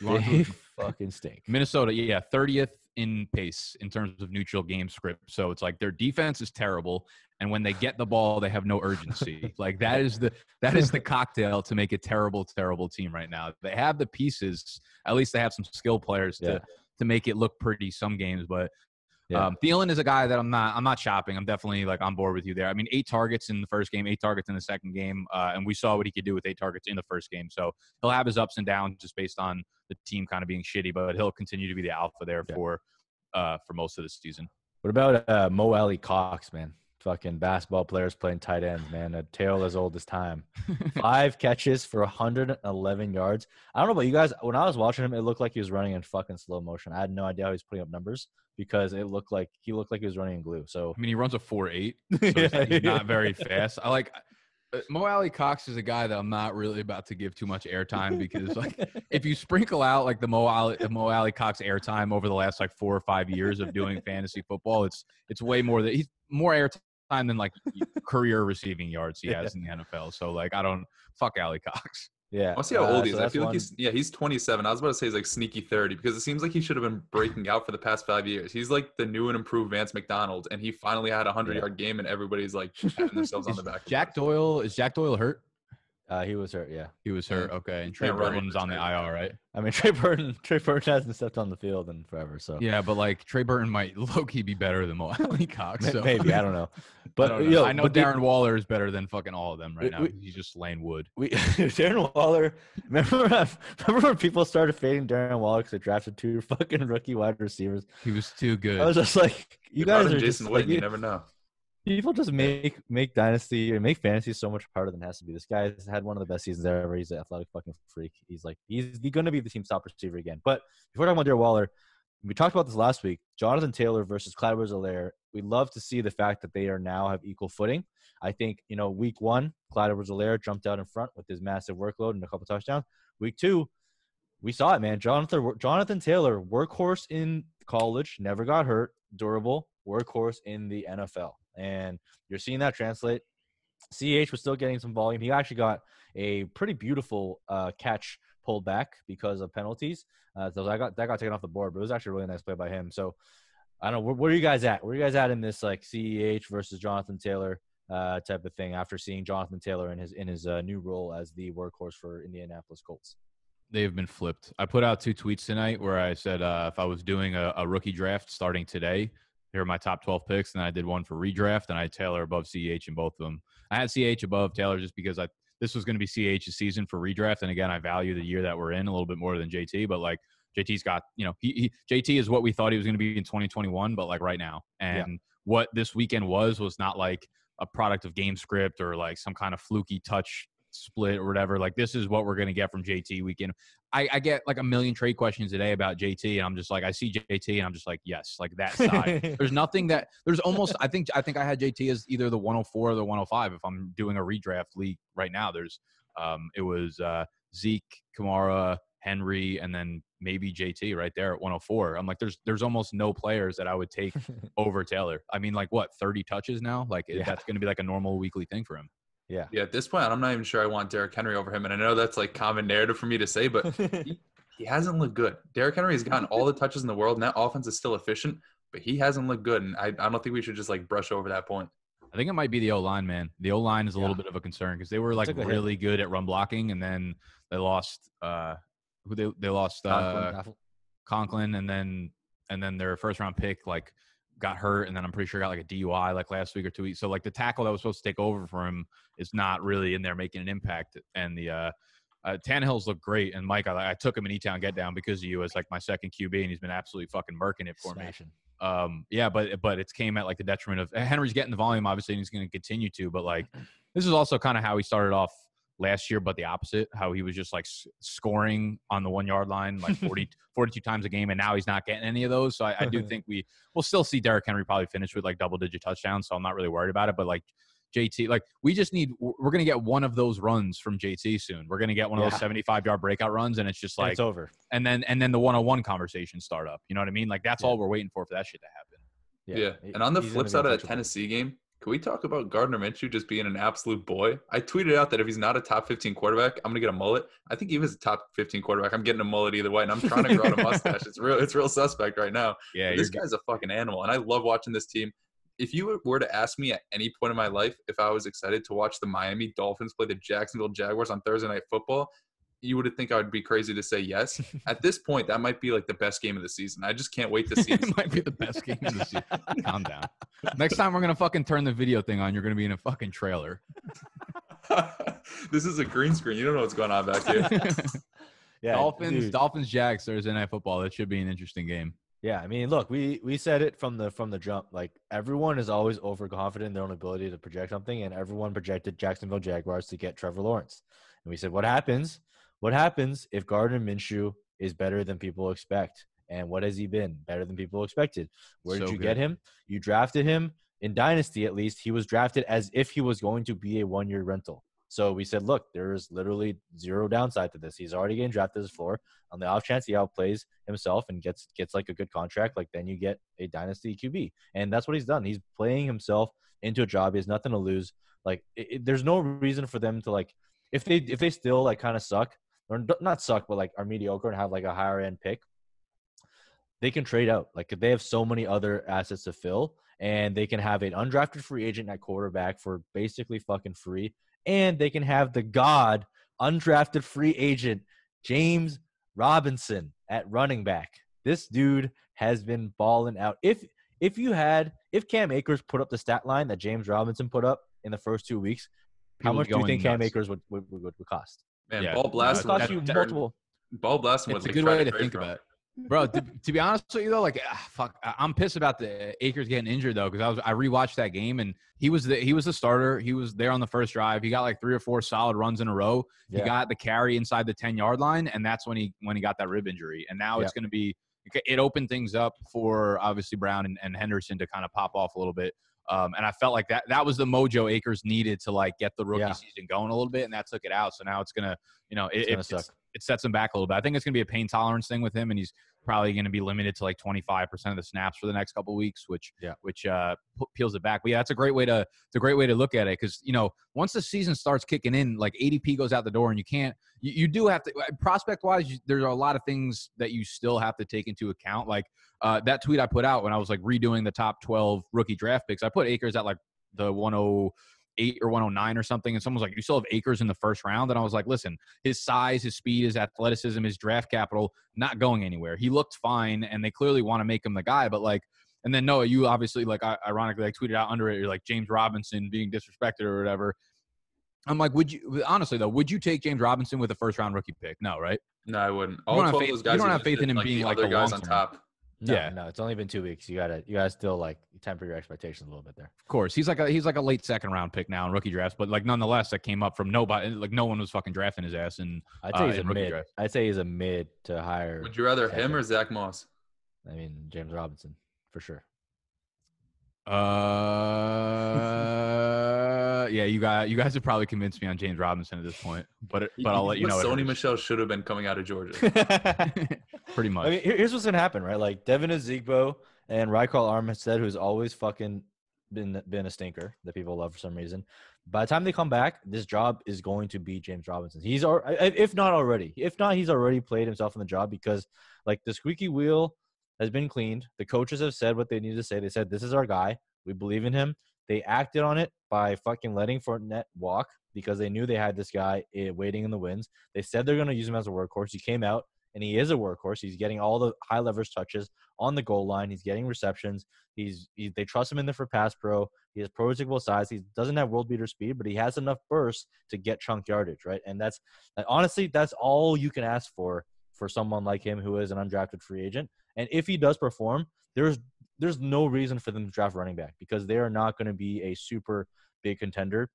They fucking stink. Minnesota, yeah, 30th in pace in terms of neutral game script. So it's like their defense is terrible, and when they get the ball, they have no urgency. like that is the that is the cocktail to make a terrible, terrible team right now. They have the pieces. At least they have some skill players Yeah. to to make it look pretty some games, but. Yeah. Um, Thielen is a guy that I'm not. I'm not shopping. I'm definitely like on board with you there. I mean, eight targets in the first game, eight targets in the second game, uh, and we saw what he could do with eight targets in the first game. So he'll have his ups and downs just based on the team kind of being shitty, but he'll continue to be the alpha there Yeah. for uh, for most of the season. What about uh, Mo Alie-Cox, man? Fucking basketball players playing tight ends, man. A tale as old as time. Five catches for 111 yards. I don't know about you guys. When I was watching him, it looked like he was running in fucking slow motion. I had no idea how he was putting up numbers because it looked like he looked like he was running in glue. So I mean, he runs a four eight, so he's, he's not very fast. I like uh, Mo Alie-Cox is a guy that I'm not really about to give too much airtime because like if you sprinkle out like the Mo Alie, the Mo Alie-Cox airtime over the last like four or five years of doing fantasy football, it's it's way more than he's more airtime than like career receiving yards he has in the NFL. So like I don't fuck Alie-Cox. yeah. I want see how uh, old he so is. I that's feel like he's yeah, he's 27. I was about to say he's like sneaky 30 because it seems like he should have been breaking out for the past five years. He's like the new and improved Vance McDonald, and he finally had a hundred Yeah. yard game, and everybody's like patting themselves on the back. Jack Doyle is Jack Doyle hurt? Uh, he was hurt. Yeah. He was hurt. Okay, and Trey can't Burton's on the IR, right? I mean, Trey Burton. Trey Burton hasn't stepped on the field in forever. So Yeah, but like Trey Burton might low key be better than Mo Alie-Cox. So. maybe I don't know. But I, know. yo, I know but the- Darren Waller is better than fucking all of them right We- now. we- He's just laying wood. we Darren Waller. Remember, remember when people started fading Darren Waller because they drafted two fucking rookie wide receivers? He was too good. I was just like, you They guys are Jason just Witten. like, you you- never know. People just make make dynasty and make fantasy so much harder than it has to be. This guy's had one of the best seasons ever. He's an athletic fucking freak. He's like he's going to be the team's top receiver again. But before talking about Darren Waller, we talked about this last week. Jonathan Taylor versus Clyde Edwards-Helaire. We love to see the fact that they are now have equal footing. I think you know week one, Clyde Edwards-Helaire jumped out in front with his massive workload and a couple touchdowns. Week two, we saw it, man. Jonathan Jonathan Taylor, workhorse in college, never got hurt, durable, workhorse in the NFL, and you're seeing that translate. Ch was still getting some volume. He actually got a pretty beautiful uh, catch pulled back because of penalties. Uh, so that got that got taken off the board, but it was actually a really nice play by him. So I don't know where, where are you guys at? Where are you guys at in this like Ceh versus Jonathan Taylor uh, type of thing after seeing Jonathan Taylor in his in his uh, new role as the workhorse for Indianapolis Colts? They've been flipped. I put out two tweets tonight where I said uh, if I was doing a, a rookie draft starting today, here are my top 12 picks. And I did one for redraft, and I had Taylor above CH in both of them. I had CH above Taylor just because I this was going to be CH's season for redraft. And again, I value the year that we're in a little bit more than JT, but like JT's got, you know, he, he JT is what we thought he was going to be in 2021, but like right now. And what this weekend was was not like a product of game script or like some kind of fluky touch split or whatever. Like this is what we're going to get from JT weekend. I, I get like a million trade questions a day about JT, and I'm just like, I see JT, and I'm just like, yes, like that side. there's nothing that there's almost. I think I think I had JT as either the 104 or the 105. If I'm doing a redraft league right now, there's um, it was uh, Zeke, Kamara, Henry, and then maybe JT right there at 104. I'm like, there's there's almost no players that I would take over Taylor. I mean, like what 30 touches now? Like Yeah. that's going to be like a normal weekly thing for him. Yeah. Yeah, at this point, I'm not even sure I want Derrick Henry over him. And I know that's like common narrative for me to say, but he hasn't looked good. Derrick Henry has gotten all the touches in the world, and that offense is still efficient, but he hasn't looked good. And I, I don't think we should just like brush over that point. I think it might be the O line, man. The O line is a little bit of a concern because they were like took a hit. really good at run blocking, and then they lost. uh Who they they lost uh, Conklin, Conklin, and then and then their first round pick like got hurt, and then I'm pretty sure got like a DUI like last week or two weeks. So like the tackle that was supposed to take over for him is not really in there making an impact. And the uh, uh Tannehill's look great, and Mike, I, I took him in E Town Get Down because of you as like my second QB, and he's been absolutely fucking murking it for me. Um, yeah, but but it's came at like the detriment of Henry's getting the volume, obviously, and he's going to continue to. But like, this is also kind of how he started off last year, but the opposite. How he was just like scoring on the one yard line like 40, 42 times a game, and now he's not getting any of those. So I, I do think we we'll still see Derrick Henry probably finish with like double digit touchdowns. So I'm not really worried about it. But like JT, like we just need we're going to get one of those runs from JT soon. We're going to get one of Yeah. those 75 yard breakout runs, and it's just And like it's over. and then and then the one on one conversation start up. You know what I mean? Like that's Yeah. all we're waiting for for that shit to happen. Yeah. he- And on the flip side of that. Tennessee game, can we talk about Gardner Minshew just being an absolute boy? I tweeted out that if he's not a top 15 quarterback, I'm gonna get a mullet. I think even as a top 15 quarterback, I'm getting a mullet either way, and I'm trying to grow out a mustache. It's real, it's real suspect right now. Yeah, But this guy's a fucking animal, and I love watching this team. If you were to ask me at any point in my life if I was excited to watch the Miami Dolphins play the Jacksonville Jaguars on Thursday Night Football, you would think I would be crazy to say yes. At this point, that might be like the best game of the season. I just can't wait to see. it might be the best game of the season. Calm down. Next time we're gonna fucking turn the video thing on. You're gonna be in a fucking trailer. this is a green screen. You don't know what's going on back here. Yeah, Dolphins, dude. Dolphins, Jags Thursday night football. That should be an interesting game. Yeah, I mean, look, we we said it from the from the jump. Like everyone is always overconfident in their own ability to project something, and everyone projected Jacksonville Jaguars to get Trevor Lawrence. And we said, what happens? What happens if Gardner Minshew is better than people expect? And what has he been? Better than people expected. Where did So you get him? You drafted him in Dynasty, at least. He was drafted as if he was going to be a one year rental. So we said, look, there is literally zero downside to this. He's already getting drafted as floor. On the off chance he outplays himself and gets gets like a good contract, like then you get a dynasty QB, and that's what he's done. He's playing himself into a job. He has nothing to lose. Like it, it- there's no reason for them to like if they if they still like kind of suck or not suck, but like are mediocre and have like a higher end pick, they can trade out. Like they have so many other assets to fill, and they can have an undrafted free agent at quarterback for basically fucking free and they can have the god undrafted free agent James Robinson at running back. This dude has been balling out. If if you had if Cam Akers put up the stat line that James Robinson put up in the first two weeks, how People much do you think Cam. Akers would would, would, would cost? Man, Yeah, ball no, It blasting. cost you that- multiple. Ball blasting It's a like good way to trade think for him. about it, bro. To, to be honest with you though, like ah, fuck, I- I'm pissed about the Akers getting injured though because I was I rewatched that game and he was the he was the starter. He was there on the first drive. He got like three or four solid runs in a row. He got the carry inside the 10 yard line, and that's when he when he got that rib injury. And now it's going to be it opened things up for obviously Brown and, and Henderson to kind of pop off a little bit. Um, and I felt like that that was the mojo Akers needed to like get the rookie Yeah. season going a little bit, and that took it out. So now it's gonna, you know, it, It's gonna it, suck. it's- it sets him back a little bit. I think it's gonna be a pain tolerance thing with him, and he's probably gonna be limited to like 25 percent of the snaps for the next couple weeks, which Yeah. which uh, peels it back. But yeah, that's a great way to it's a great way to look at it because you know once the season starts kicking in, like ADP goes out the door, and you can't. You, you do have to prospect wise. You, there are a lot of things that you still have to take into account. Like uh, that tweet I put out when I was like redoing the top 12 rookie draft picks. I put Akers at like the 108 or 109 or something, and someone was like, "You still have Akers in the first round," and I was like, "Listen, his size, his speed, his athleticism, his draft capital, not going anywhere. He looked fine, and they clearly want to make him the guy, but like." And then Noah, you obviously like i- ironically like tweeted out under it, you're like James Robinson being disrespected or whatever. I'm like, would you honestly though? Would you take James Robinson with a first round rookie pick? No, right? No, I wouldn't. don't have faith- you don't have faith in him like, being, the like, the guys on top. No, Yeah. no, it's only been two weeks. You gotta you gotta still like temper your expectations a little bit there. Of course, he's like a he's like a late second round pick now in rookie drafts, but like nonetheless, that came up from nobody. Like no one was fucking drafting his ass, and I'd Uh, say he's a mid. draft. I'd say he's a mid to higher. Would you rather him or Zack Moss? I mean James Robinson for sure. Uh, yeah, you got you guys have probably convinced me on James Robinson at this point, but it, but I'll let you know. what Sony. Michel should have been coming out of Georgia. Pretty much. I mean, here's what's gonna happen, right? Like Devine Ozigbo and Ryquell Armstead, who's always fucking been been a stinker that people love for some reason. By the time they come back, this job is going to be James Robinson. He's al- if not already, if not, he's already played himself in the job because like the squeaky wheel has been cleaned. The coaches have said what they need to say. They said this is our guy. We believe in him. They acted on it by fucking letting Fournette walk because they knew they had this guy eh, waiting in the wings. They said they're going to use him as a workhorse. He came out and he is a workhorse. He's getting all the high leverage touches on the goal line. He's getting receptions. He's he, they trust him in there for pass pro. He has prototypical size. He doesn't have world beater speed, but he has enough burst to get chunk yardage, right? And that's honestly that's all you can ask for for someone like him who is an undrafted free agent. And if he does perform, there's there's no reason for them to draft running back because they are not going to be a super big contender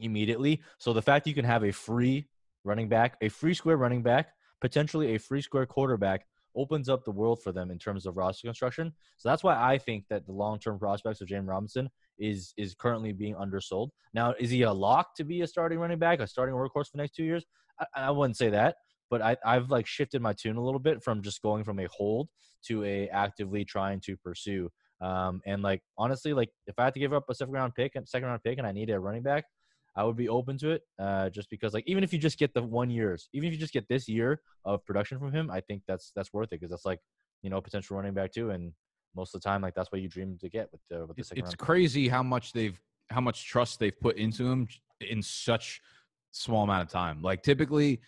immediately. So the fact you can have a free running back, a free square running back, potentially a free square quarterback opens up the world for them in terms of roster construction. So that's why I think that the long-term prospects of James Robinson is is currently being undersold. Now, is he a lock to be a starting running back, a starting workhorse for the next two years? I, I wouldn't say that, but I, I've like shifted my tune a little bit from just going from a hold to a actively trying to pursue. Um, and like honestly, like if I had to give up a second round pick and second round pick and I need a running back, I would be open to it. Uh, just because like even if you just get the one years, even if you just get this year of production from him, I think that's that's worth it because that's like you know potential running back too, and most of the time like that's what you dream to get with the with the second it's round. crazy how much they've how much trust they've put into him in such small amount of time. Like typically,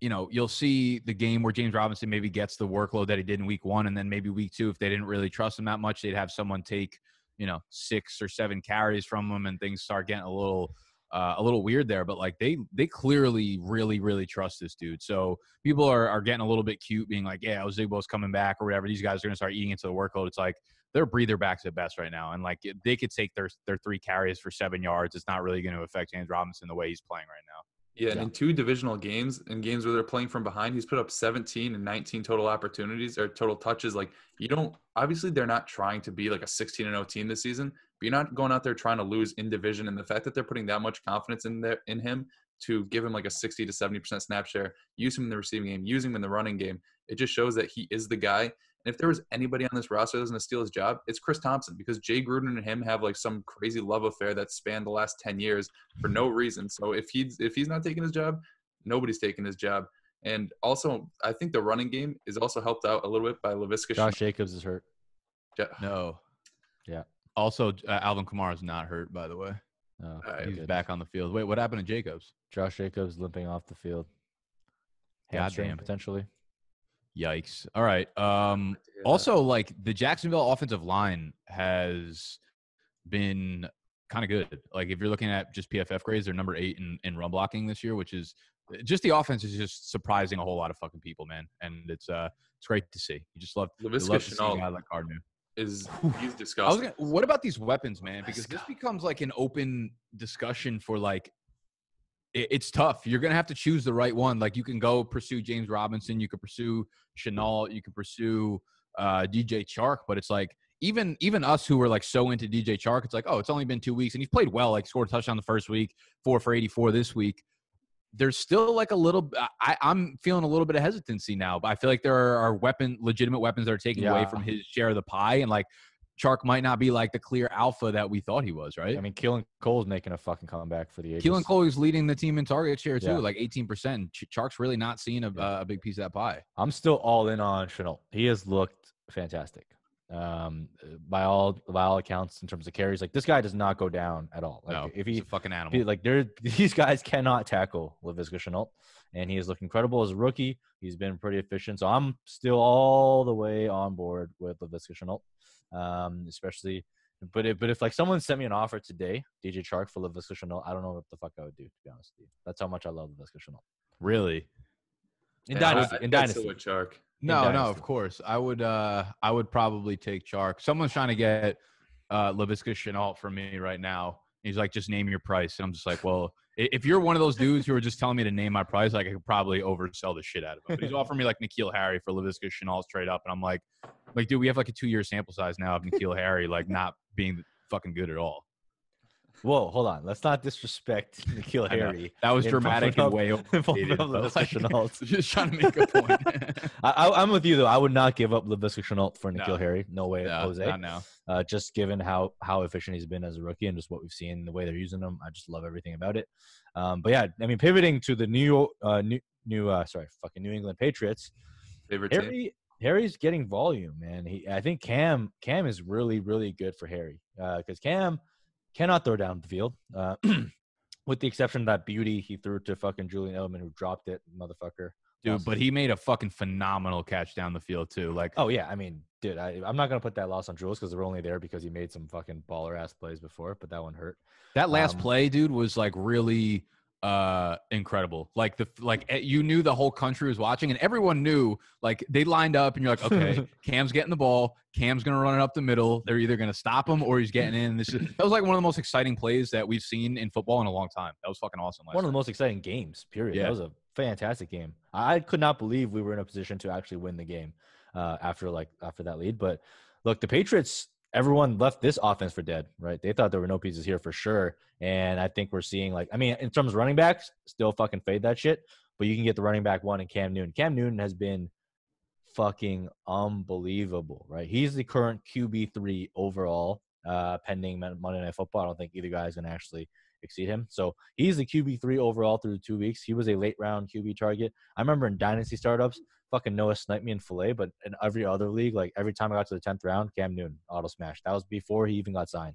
you know, you'll see the game where James Robinson maybe gets the workload that he did in week one, and then maybe week two, if they didn't really trust him that much, they'd have someone take, you know, six or seven carries from him, and things start getting a little uh, a little weird there. But like they they clearly really really trust this dude. So people are are getting a little bit cute, being like, yeah, Ozigbo's coming back or whatever. These guys are gonna start eating into the workload. It's like they're breather backs at best right now, and like they could take their their three carries for seven yards. It's not really going to affect James Robinson the way he's playing right now. Yeah, and in two divisional games, in games where they're playing from behind, he's put up 17 and 19 total opportunities or total touches. Like you don't obviously they're not trying to be like a 16 and 0 team this season, but you're not going out there trying to lose in division. And the fact that they're putting that much confidence in there in him to give him like a 60 to 70 percent snap share, use him in the receiving game, use him in the running game, it just shows that he is the guy. And if there was anybody on this roster that's going to steal his job, it's Chris Thompson because Jay Gruden and him have like some crazy love affair that spanned the last 10 years for no reason. So if he's if he's not taking his job, nobody's taking his job. And also, I think the running game is also helped out a little bit by Laviska. Josh Jacobs is hurt. Shenault. No. Yeah. Also, uh, Alvin Kamara is not hurt, by the way. Oh, Alright, He's good. back on the field. Wait, what happened to Jacobs? Josh Jacobs limping off the field. Hamstring Goddamn. potentially. Yikes. All right. Um, also, like the Jacksonville offensive line has been kind of good. Like if you're looking at just PFF grades, they're number eight in, in run blocking this year, which is just the offense is just surprising a whole lot of fucking people, man. And it's uh it's great to see. You just love, you love to see a guy like is he's disgusting. gonna, what about these weapons, man? Because this becomes like an open discussion for like it's tough. You're gonna have to choose the right one. Like you can go pursue James Robinson, you could pursue Shenault, you could pursue uh, DJ Chark, but it's like even even us who were like so into DJ Chark, it's like oh, it's only been two weeks and he's played well. Like scored a touchdown the first week, four for 84 this week. There's still like a little. I, I'm feeling a little bit of hesitancy now, but I feel like there are, are weapon, legitimate weapons that are taking away from his share of the pie, and like Chark might not be like the clear alpha that we thought he was, right? I mean, Keelan Cole's making a fucking comeback for the ages. Keelan Cole is leading the team in target share too, Yeah. like 18%. Ch- Chark's really not seeing a, Yeah. a big piece of that pie. I'm still all in on Shenault. He has looked fantastic. Um, by all by all accounts, in terms of carries, like this guy does not go down at all. Like no, if he's a fucking animal. Be- like there these guys cannot tackle Laviska Shenault and he has looked incredible as a rookie he's been pretty efficient so i'm still all the way on board with Laviska Shenault um especially but if, but if like someone sent me an offer today dj chark for Laviska Shenault, i don't know what the fuck i would do to be honest with you that's how much i love Laviska Shenault. really? in Yeah, dynasty I in dynasty with Chark. No, no, of course. I would uh I would probably take Chark. Someone's trying to get uh Laviska Shenault for me right now. He's like, just name your price. And I'm just like, well, if you're one of those dudes who are just telling me to name my price, like I could probably oversell the shit out of him. But he's offering me like N'Keal Harry for Laviska Shenault straight up. And I'm like, like, dude, we have like a two year sample size now of N'Keal Harry, like not being fucking good at all. whoa hold on let's not disrespect N'Keal Harry That was dramatic and way in front overstated. of like, Shenault. just trying to make a point. I, i'm with you though i would not give up Laviska Shenault for N'Keal No. Harry no way no, jose not now. uh, just given how how efficient he's been as a rookie and just what we've seen, the way they're using him. I just love everything about it. Um, but yeah, I mean, pivoting to the New York, uh, new, new, uh, sorry, fucking New England Patriots. Favorite team. Harry, Harry's getting volume, man. He, I think Cam, Cam is really, really good for Harry because Cam cannot throw down the field. Uh, with the exception of that beauty he threw to fucking Julian Edelman, who dropped it, motherfucker. Dude, but he made a fucking phenomenal catch down the field too. Like Oh yeah, I mean, dude, I, I'm not gonna put that loss on Jules because they're only there because he made some fucking baller ass plays before, but that one hurt. That last Um, play, dude, was like really uh incredible. Like the like eh, you knew the whole country was watching and everyone knew like they lined up and you're like, okay, Cam's getting the ball, Cam's gonna run it up the middle. They're either gonna stop him or he's getting in. This is that was like one of the most exciting plays that we've seen in football in a long time. That was fucking awesome. One of the most exciting games. Period. Yeah. That was a fantastic game. I could not believe we were in a position to actually win the game uh, after like after that lead. But look, the Patriots. Everyone left this offense for dead, right? They thought there were no pieces here for sure, and I think we're seeing like, I mean, in terms of running backs, still fucking fade that shit. But you can get the running back one in Cam Newton. Cam Newton has been fucking unbelievable, right? He's the current QB three overall, uh, pending Monday Night Football. I don't think either guy is to actually exceed him. So he's the QB three overall through the two weeks. He was a late round QB target. I remember in dynasty startups, fucking Noah sniped me in fillet, but in every other league, like every time I got to the tenth round, Cam Newton auto smash. That was before he even got signed.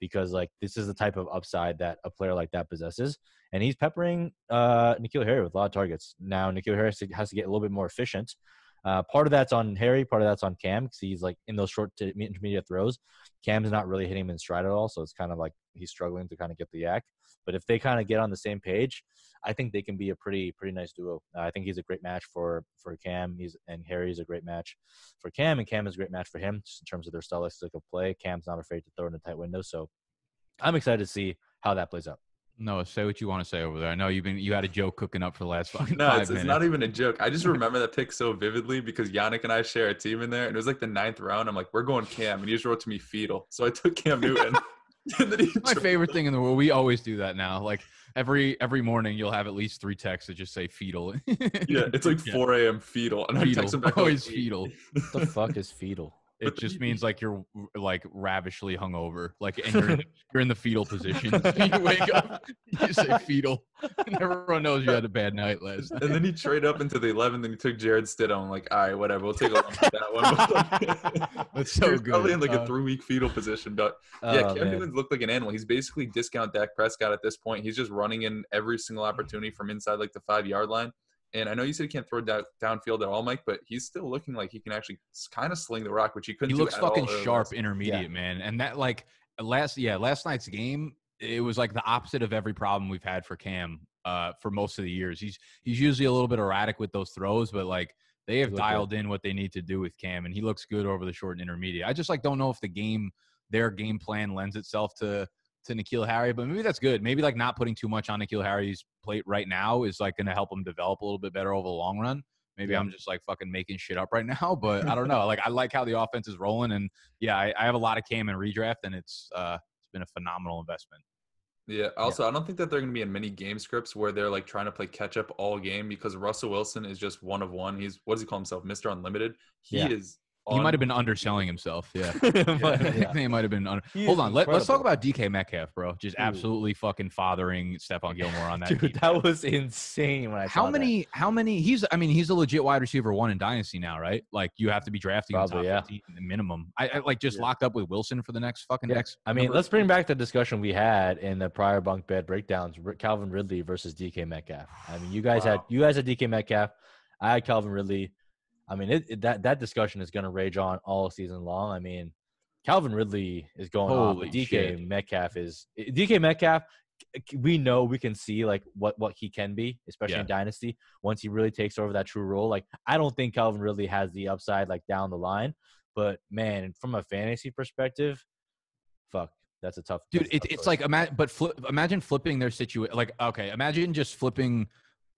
Because like this is the type of upside that a player like that possesses, and he's peppering uh, N'Keal Harry with a lot of targets. Now N'Keal to- has to get a little bit more efficient. Uh, part of that's on Harry, part of that's on Cam because he's like in those short to intermediate throws. Cam's not really hitting him in stride at all, so it's kind of like he's struggling to kind of get the yak. But if they kind of get on the same page, I think they can be a pretty pretty nice duo. Uh, I think he's a great match for for Cam. He's and Harry's a great match for Cam, and Cam is a great match for him just in terms of their stylistic of play. Cam's not afraid to throw in a tight window, so I'm excited to see how that plays out. No, say what you want to say over there. I know you've been you had a joke cooking up for the last fucking No, five it's, it's not even a joke. I just remember that pick so vividly because Yannick and I share a team in there, and it was like the ninth round. I'm like, we're going Cam, and he just wrote to me fetal. So I took Cam Newton. and my tripled. favorite thing in the world. We always do that now. Like every every morning, you'll have at least three texts that just say fetal. Yeah, it's like 4 a.m. fetal, and I text him back. Always like, fetal. What the fuck is fetal? It But just the- means like you're like ravishly hungover, like and you're in, you're in the fetal position. you wake up, you say fetal, and everyone knows you had a bad night last night. And then he traded up into the 11th and he took Jarrett Stidham. I'm like, all right, whatever. We'll take a look at that one. That's so was probably in good. like a Uh, three week fetal position. But yeah, Oh, Cam man. Newton looked like an animal. He's basically discount Dak Prescott at this point. He's just running in every single opportunity from inside like the five yard line. And I know you said he can't throw down, downfield at all, Mike, but he's still looking like he can actually kind of sling the rock, which he couldn't. He do looks at fucking early sharp last- intermediate, man. And that like last yeah, last night's game, it was like the opposite of every problem we've had for Cam uh for most of the years. He's he's usually a little bit erratic with those throws, but like they have looked good. dialed in what they need to do with Cam and he looks good over the short and intermediate. I just like don't know if the game their game plan lends itself to to N'Keal Harry, but maybe that's good. Maybe like not putting too much on N'Keal Harry's plate right now is like going to help him develop a little bit better over the long run. Maybe Yeah. I'm just like fucking making shit up right now, but I don't know. Like I like how the offense is rolling, and yeah, I, I have a lot of Cam and redraft, and it's uh it's been a phenomenal investment. Yeah. Also, I don't think that they're going to be in many game scripts where they're like trying to play catch up all game because Russell Wilson is just one of one. He's what does he call himself, Mister Unlimited? He Yeah. is. He might have been underselling himself. Yeah, yeah. they might have been. Under- He Hold on, let, let's talk about DK Metcalf, bro. Just absolutely fucking fathering Stephon Gilmore on that. Dude, team. that was insane when I How saw that. many? How many? He's. I mean, he's a legit wide receiver one in dynasty now, right? Like you have to be drafting in the top yeah. 15 minimum. I, I like just Yeah. locked up with Wilson for the next fucking Yeah. next. I mean, let's bring back the discussion we had in the prior bunk bed breakdowns. Calvin Ridley versus DK Metcalf. I mean, you guys had you guys had DK Metcalf. I had Calvin Ridley. I mean, it, it- that that discussion is going to rage on all season long. I mean, Calvin Ridley is going off. Holy but DK shit. Metcalf is eh, DK Metcalf. We know we can see like what what he can be, especially Yeah. in dynasty. Once he really takes over that true role, like I don't think Calvin Ridley has the upside like down the line. But man, from a fantasy perspective, fuck, that's a tough. dude a it, it's like ima- but flip, imagine flipping their situation like okay imagine just flipping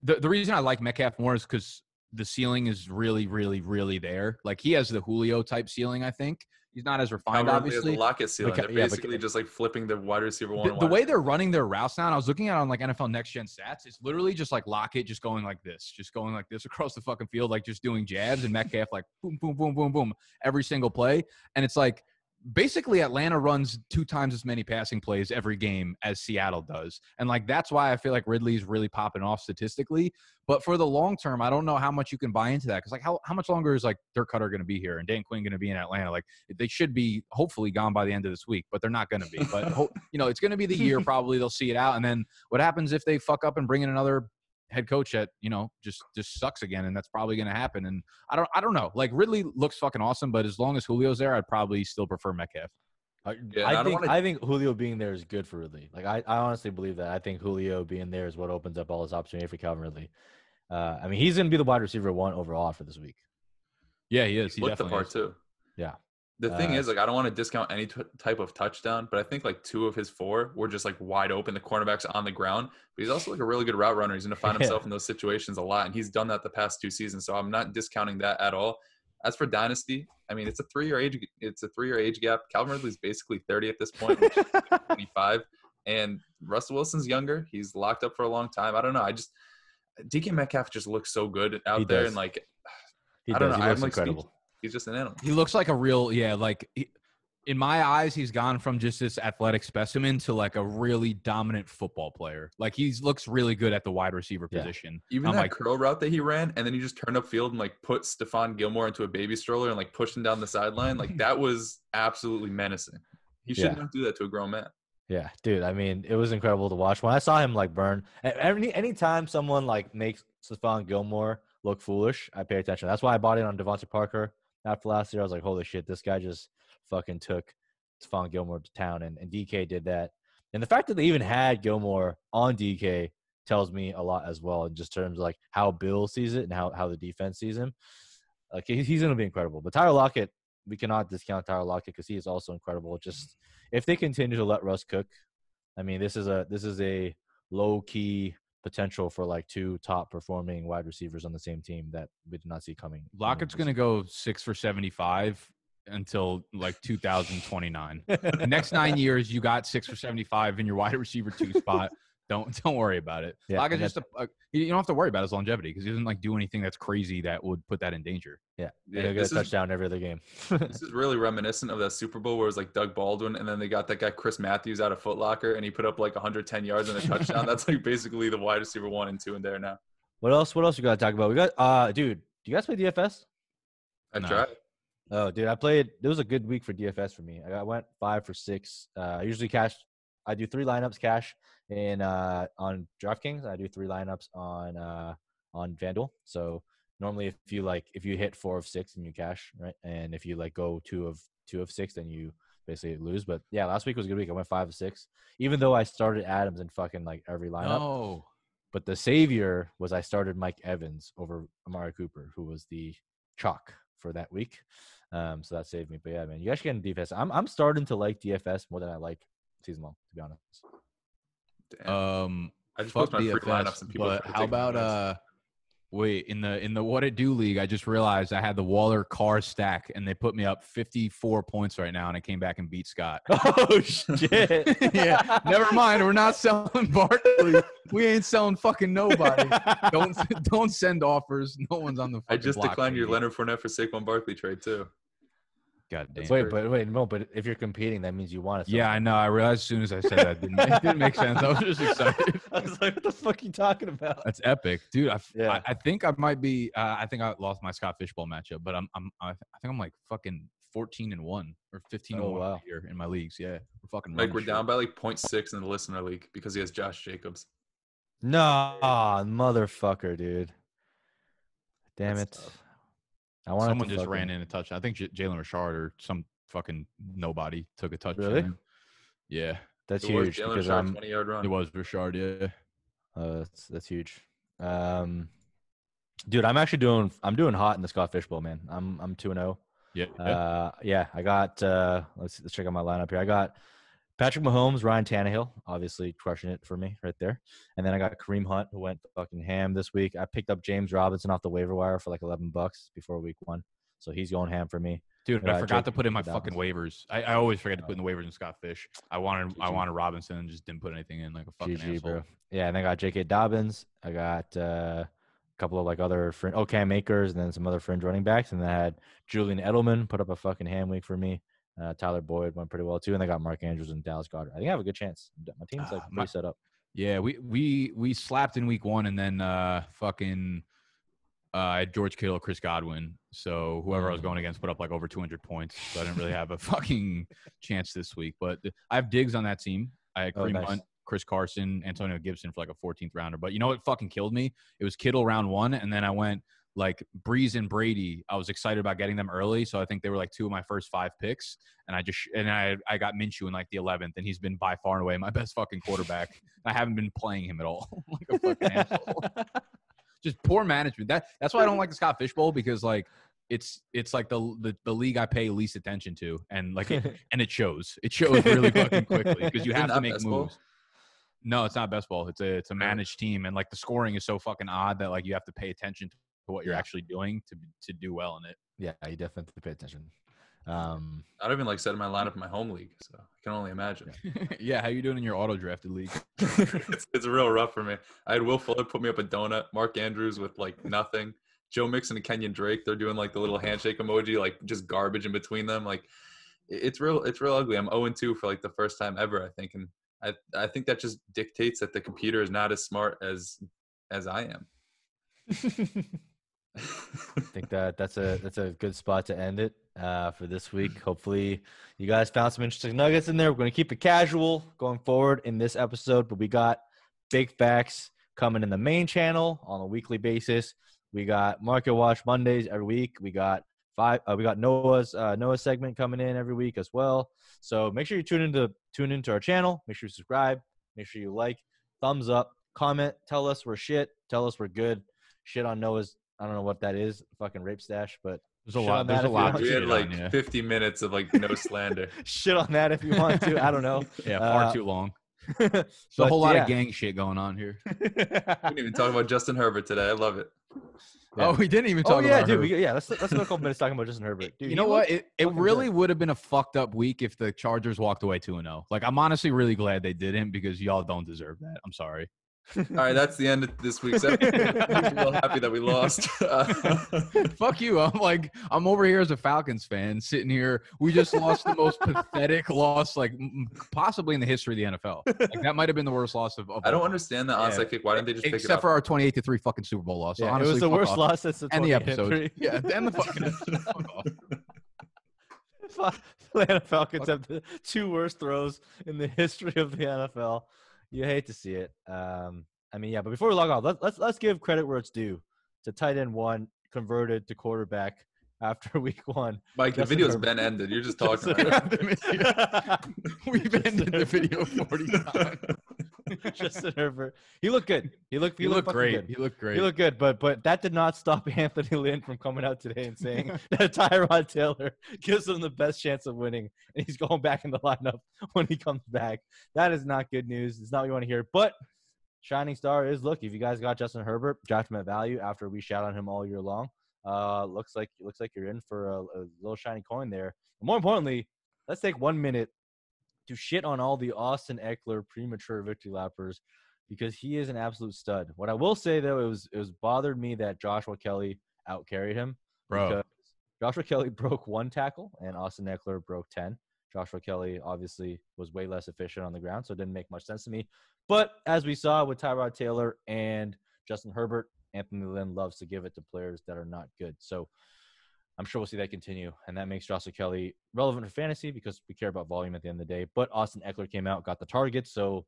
the, the reason i like metcalf more is because the ceiling is really really really there like he has the julio type ceiling i think he's not as refined obviously a Lockett ceiling. They're yeah, but- basically just like flipping the wide receiver one. the, the way receiver they're running their routes now and i was looking at it on like nfl next gen stats it's literally just like lockett just going like this just going like this across the fucking field like just doing jabs and metcalf like boom boom boom boom boom every single play and it's like basically Atlanta runs two times as many passing plays every game as Seattle does. And like that's why I feel like Ridley's really popping off statistically. But for the long term, I don't know how much you can buy into that. Cause like how, how much longer is like Dirk Koetter gonna be here and Dan Quinn gonna be in Atlanta? Like they should be hopefully gone by the end of this week, but they're not gonna be. But you know, it's gonna be the year probably they'll see it out. And then what happens if they fuck up and bring in another head coach that you know just just sucks again and that's probably going to happen and i don't i don't know like ridley looks fucking awesome but as long as julio's there i'd probably still prefer metcalf I, Yeah, I I think wanna- I think Julio being there is good for Ridley. Like I, I honestly believe that. I think Julio being there is what opens up all this opportunity for Calvin Ridley. Uh, I mean, he's going to be the wide receiver one overall for this week. yeah he is he looked the definitely part is. too. Yeah. The thing Uh, is, like, I don't want to discount any t- type of touchdown, but I think like two of his four were just like wide open. The cornerbacks on the ground, but he's also like a really good route runner. He's going to find himself in those situations a lot, and he's done that the past two seasons. So I'm not discounting that at all. As for dynasty, I mean, it's a three-year age. It's a three-year age gap. Calvin Ridley's basically 30 at this point, which is 25, and Russell Wilson's younger. He's locked up for a long time. I don't know. I just DK Metcalf just looks so good out He there, does. and like He I don't does. know. He I'm looks like incredible. speechless. He's just an animal. he looks like a real yeah like he, in my eyes he's gone from just this athletic specimen to like a really dominant football player like he looks really good at the wide receiver Yeah. position Even I'm that like curl route that he ran, and then he just turned up field and like put Stephon Gilmore into a baby stroller and like pushed him down the sideline. Like that was absolutely menacing. He should Yeah. not do that to a grown man. Yeah, dude. I mean, it was incredible to watch. When I saw him like burn, any anytime someone like makes Stephon Gilmore look foolish, I pay attention. That's why I bought in on DeVante Parker after last year. I was like, holy shit, this guy just fucking took Stephon Gilmore to town, and, and DK did that. And the fact that they even had Gilmore on DK tells me a lot as well, in just terms of like how Bill sees it and how how the defense sees him. Like he- he's going to be incredible. But Tyler Lockett, we cannot discount Tyler Lockett because he is also incredible. Just if they continue to let Russ cook, I mean, this is a this is a low key potential for like two top performing wide receivers on the same team that we did not see coming. lockett's going to go six for 75 until like 2029 the next nine years you got six for 75 in your wide receiver two spot Don't don't worry about it. Yeah, Lock is just a, a, you don't have to worry about his longevity because he doesn't like do anything that's crazy that would put that in danger. Yeah, Yeah, he'll get this a is touchdown every other game. this is really reminiscent of that Super Bowl where it was like Doug Baldwin, and then they got that guy Chris Matthews out of Foot Locker, and he put up like 110 yards and a touchdown. That's like basically the wide receiver one and two in there now. what else? What else we got to talk about? We got uh, dude. Do you guys play DFS? I No. tried. Oh, dude, I played. It was a good week for DFS for me. I went five for six. Uh, I usually cash. I do three lineups cash in uh, on DraftKings. I do three lineups on uh, on FanDuel. So normally, if you like, if you hit four of six, and you cash, right? And if you like go two of two of six, then you basically lose. But yeah, last week was a good week. I went five of six, even though I started Adams in fucking like every lineup. No. But the savior was I started Mike Evans over Amari Cooper, who was the chalk for that week. Um, so that saved me. But yeah, man, you guys should get in DFS. I'm I'm starting to like DFS more than I like season long, to be honest. Damn. Um, I just fuck my free lineups and people. but how about uh? Wait, in the in the what it do league, I just realized I had the Waller Carr stack, and they put me up 54 points right now, and I came back and beat Scott. Oh shit! yeah, never mind. We're not selling Barkley. We ain't selling fucking nobody. Don't don't send offers. No one's on the. I just declined your. Leonard Fournette for Saquon Barkley trade too. God damn. Wait, but wait, no, but if you're competing, that means you want to. Yeah, I know. I realized as soon as I said that, it didn't, it didn't make sense. I was just excited. I was like, what the fuck you talking about? That's epic, dude. I, f- Yeah. I, I think I might be. Uh, I think I lost my Scott Fishbowl matchup, but I'm. I'm. I think I'm like fucking 14 and one or 15 Oh, and one wow. here in my leagues. Yeah, we're fucking. Like we're shit. down by like 0.6 in the listener league because he has Josh Jacobs. No, motherfucker, dude. Damn That's it. tough. I want Someone just ran in a touchdown. I think J- Jalen Richard or some fucking nobody took a touchdown. Really? Yeah, That's It was huge Jalen because Richard, I'm. 20 yard run. it was Richard. Yeah. Uh, that's that's huge. Um, dude, I'm actually doing I'm doing hot in the Scott Fishbowl, man. I'm I'm two and zero. Yeah. Uh, yeah, I got. Uh, let's let's check out my lineup here. I got Patrick Mahomes, Ryan Tannehill, obviously crushing it for me right there. And then I got Kareem Hunt, who went fucking ham this week. I picked up James Robinson off the waiver wire for like 11 bucks before week one, so he's going ham for me. Dude, Yeah, I forgot to put in my fucking waivers. I, I always forget to put in the waivers in Scott Fish. I wanted I wanted Robinson and just didn't put anything in like a fucking GG, asshole. bro. Yeah, and then I got J.K. Dobbins. I got uh, a couple of like other fringe, oh Cam Akers, and then some other fringe running backs, and then I had Julian Edelman put up a fucking ham week for me. Uh, Tyler Boyd went pretty well too, and they got Mark Andrews and Dallas Goedert. I think I have a good chance. My team's like pretty my- set up. Yeah, we we we slapped in week one and then uh fucking uh I had George Kittle, Chris Godwin. So whoever I was going against put up like over 200 points. So I didn't really have a fucking chance this week. But I have Diggs on that team. I had Oh, nice. Hunt, Chris Carson, Antonio Gibson for like a 14th rounder. But you know what fucking killed me? It was Kittle round one, and then I went like Brees and Brady. I was excited about getting them early, so I think they were like two of my first five picks. And I just and I I got Minshew in like the 11th, and he's been by far and away my best fucking quarterback. I haven't been playing him at all, like a fucking asshole. Just poor management. That that's why I don't like the Scott Fishbowl because like it's it's like the the, the league I pay least attention to, and like it, and it shows. It shows really fucking quickly because you have to make best ball? moves. No, it's not best ball. It's a it's a managed team, and like the scoring is so fucking odd that like you have to pay attention to what you're Yeah. actually doing to to do well in it. yeah, you definitely have to pay attention. Um, I don't even like setting my lineup in my home league, so I can only imagine. yeah, how you doing in your auto drafted league? it's, it's real rough for me. I had Will Fuller put me up a donut. Mark Andrews with like nothing. Joe Mixon and Kenyan Drake, they're doing like the little handshake emoji, like just garbage in between them. Like it's real, it's real ugly. I'm 0 2 for like the first time ever, I think, and I I think that just dictates that the computer is not as smart as as I am. I think that that's a that's a good spot to end it uh, for this week. Hopefully, you guys found some interesting nuggets in there. We're going to keep it casual going forward in this episode, but we got big facts coming in the main channel on a weekly basis. We got Market Watch Mondays every week. We got five. Uh, we got Noah's uh, Noah segment coming in every week as well. So make sure you tune into tune into our channel. Make sure you subscribe. Make sure you like, thumbs up, comment. Tell us we're shit. Tell us we're good. Shit on Noah's I don't know what that is, fucking rape stash, but There's a lot. There's a lot. we had like on, yeah. 50 minutes of like no slander. shit on that if you want to. I don't know. yeah, far uh, too long. There's There's a whole lot of gang shit going on here. We didn't even talk about Justin Herbert today. I love it. Oh, we didn't even talk Oh yeah, about dude. We, yeah, let's let's spend a couple minutes talking about Justin Herbert. Dude, you know what? It, it really good. would have been a fucked up week if the Chargers walked away 2 and 0. Like, I'm honestly really glad they didn't because y'all don't deserve that. I'm sorry. All right, that's the end of this week's episode. I'm real happy that we lost. Uh, Fuck you. I'm like, I'm over here as a Falcons fan, sitting here. We just lost the most pathetic loss, like m- m- possibly in the history of the NFL. Like, that might have been the worst loss of. of I don't all understand that onside Yeah. kick. Why didn't they just pick it Except up? for our 28 to 3 fucking Super Bowl loss. So Yeah, honestly, it was the worst off. loss since the And the episode. three. Yeah, and the fucking episode. Fuck off. Atlanta Falcons have the two worst throws in the history of the NFL. You hate to see it. Um, I mean, yeah, but before we log off, let's let's let's give credit where it's due to tight end one converted to quarterback after week one. Mike, the Justin video's Herbert. been ended. You're just talking. We've ended the video 40 times. Justin Herbert, he looked good. He looked. He, He looked looked great. Good. He looked great. He looked good, but but that did not stop Anthony Lynn from coming out today and saying that Tyrod Taylor gives him the best chance of winning, and he's going back in the lineup when he comes back. That is not good news. It's not what you want to hear. But shining star is look. If you guys got Justin Herbert, draft him at value after we shout on him all year long. Uh, looks like looks like you're in for a, a little shiny coin there. And more importantly, let's take one minute to shit on all the Austin Ekeler premature victory lappers because he is an absolute stud. What I will say though, it was it was bothered me that Joshua Kelley out carried him. Bro. because Joshua Kelley broke one tackle and Austin Ekeler broke ten. Joshua Kelley obviously was way less efficient on the ground, so it didn't make much sense to me. But as we saw with Tyrod Taylor and Justin Herbert, Anthony Lynn loves to give it to players that are not good. So I'm sure we'll see that continue, and that makes Joshua Kelley relevant for fantasy because we care about volume at the end of the day. But Austin Ekeler came out, got the target, so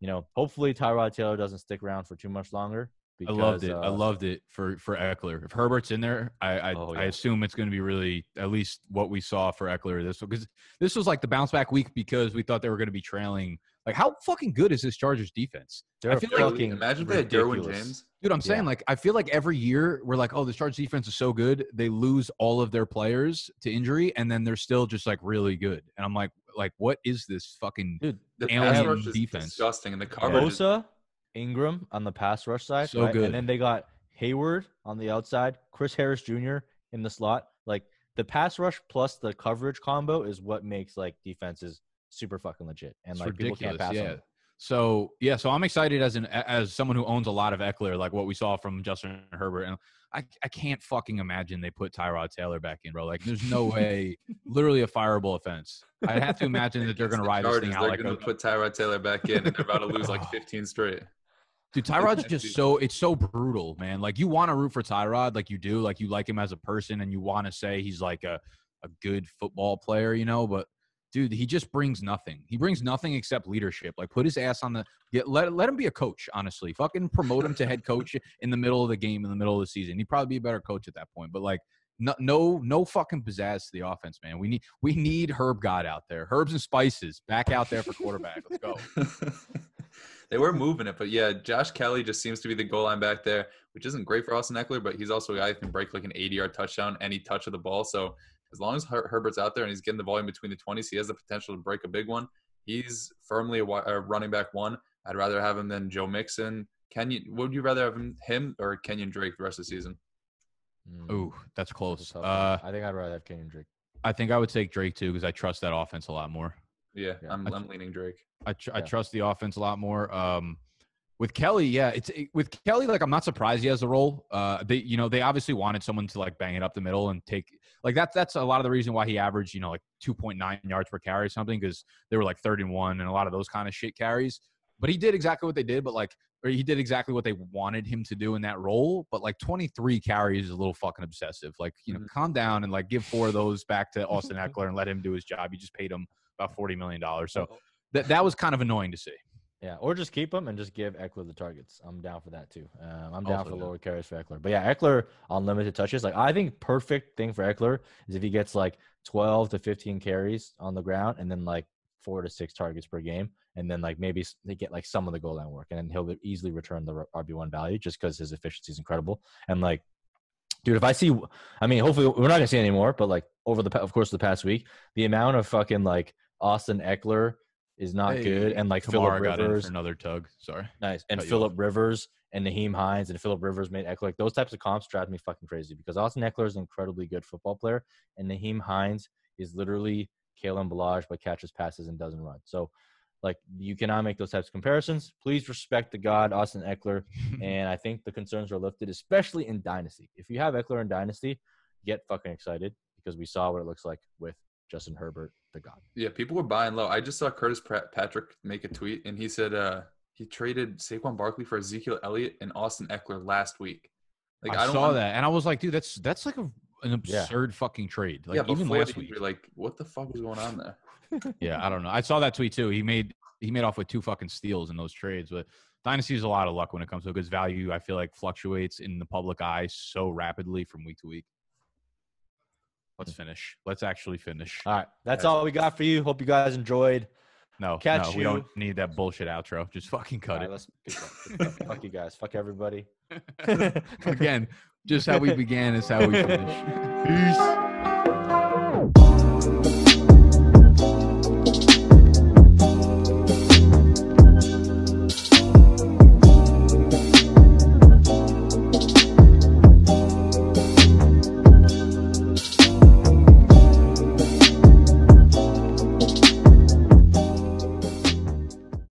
you know, hopefully Tyrod Taylor doesn't stick around for too much longer. I loved it. I uh, loved it for for Ekeler. If Herbert's in there, I I, Oh, I assume it's going to be really at least what we saw for Ekeler this week. because this was like the bounce back week because we thought they were going to be trailing. Like how fucking good is this Chargers defense? They're I feel like- fucking Imagine if they had Derwin. James. Dude, I'm saying Yeah. like I feel like every year we're like, oh, the Chargers defense is so good, they lose all of their players to injury, and then they're still just like really good. And I'm like, like what is this fucking Dude, The Alien pass rush is defense. disgusting, and the coverage. is- Bosa, Ingram on the pass rush side, So right? good. and then they got Hayward on the outside, Chris Harris Jr. in the slot. Like the pass rush plus the coverage combo is what makes like defenses super fucking legit, and It's like people can't pass yeah. them. So yeah, so I'm excited as an as someone who owns a lot of Ekeler, like what we saw from Justin Herbert, and I I can't fucking imagine they put Tyrod Taylor back in, bro. Like, there's no way, literally a fireable offense. I'd have to imagine that they're gonna the ride this thing out They're like gonna a put Tyrod Taylor back in, and they're about to lose like 15 straight. Dude, Tyrod's just so it's so brutal, man. Like you want to root for Tyrod, like you do, like you like him as a person, and you want to say he's like a a good football player, you know. But dude, he just brings nothing. He brings nothing except leadership. Like put his ass on the get let let him be a coach. Honestly, fucking promote him to head coach in the middle of the game in the middle of the season. He'd probably be a better coach at that point. But like. No, no, no fucking pizzazz to the offense, man. We need, we need Herb God out there, herbs and spices back out there for quarterback. Let's go. they were moving it, but yeah, Josh Kelley just seems to be the goal line back there, which isn't great for Austin Ekeler, but he's also a guy who can break like an 80 yard touchdown any touch of the ball. So as long as Her- Herbert's out there and he's getting the volume between the 20s, he has the potential to break a big one. He's firmly a, a running back one. I'd rather have him than Joe Mixon. Kenyan, would you rather have him, him or Kenyan Drake the rest of the season? Mm, Ooh, that's that's close. tough one. Uh, I think I'd rather have Kenyan Drake. I think I would take Drake too because I trust that offense a lot more. Yeah, Yeah, I'm, I- I'm leaning Drake. I, tr- I trust the offense a lot more. Um, with Kelley, yeah, it's it, with Kelley. Like, I'm not surprised he has the role. Uh, they, you know, they obviously wanted someone to like bang it up the middle and take like that's that's a lot of the reason why he averaged, you know, like 2.9 yards per carry or something because they were like third and one and a lot of those kind of shit carries. But he did exactly what they did, but like, or he did exactly what they wanted him to do in that role. But like 23 carries is a little fucking obsessive. Like, you know, Mhm. calm down and like give four of those back to Austin Ekeler and let him do his job. You just paid him about 40 million dollars, so that that was kind of annoying to see. Yeah, or just keep him and just give Ekeler the targets. I'm down for that too. Um, I'm down Also for down. lower carries for Ekeler. But yeah, Ekeler on limited touches. Like I think perfect thing for Ekeler is if he gets like 12 to 15 carries on the ground and then like four to six targets per game, and then like maybe they get like some of the goal line work, and then he'll easily return the RB one value just because his efficiency is incredible. And like, dude, if I see, I mean, hopefully we're not gonna see anymore, but like over the of course the past week, the amount of fucking like Austin Ekeler is not good, and like Kamara Philip Rivers another tug. Sorry. Nice. And cut Philip Rivers and Nyheim Hines and Philip Rivers made Ekeler. Like those types of comps drive me fucking crazy because Austin Ekeler is an incredibly good football player, and Nyheim Hines is literally Kalen Ballage but catches passes and doesn't run. So, like you cannot make those types of comparisons. Please respect the god Austin Ekeler, and I think the concerns are lifted, especially in Dynasty. If you have Ekeler in Dynasty, get fucking excited because we saw what it looks like with Justin Herbert, the god. Yeah, people were buying low. I just saw Curtis Patrick make a tweet, and he said uh, he traded Saquon Barkley for Ezekiel Elliott and Austin Ekeler last week. Like I, I saw that, and I was like, dude, that's that's like a, an absurd yeah. fucking trade. Like yeah, even last week, you're like, what the fuck is going on there? yeah, I don't know. I saw that tweet too. He made he made off with two fucking steals in those trades, but Dynasty is a lot of luck when it comes to because value. I feel like fluctuates in the public eye so rapidly from week to week. Let's finish. Let's actually finish. All right, that's all we got for you. Hope you guys enjoyed. No, Catch no, you. we don't need that bullshit outro. Just fucking cut it. right, let's fuck you guys. Fuck everybody. Again, just how we began is how we finish. Peace.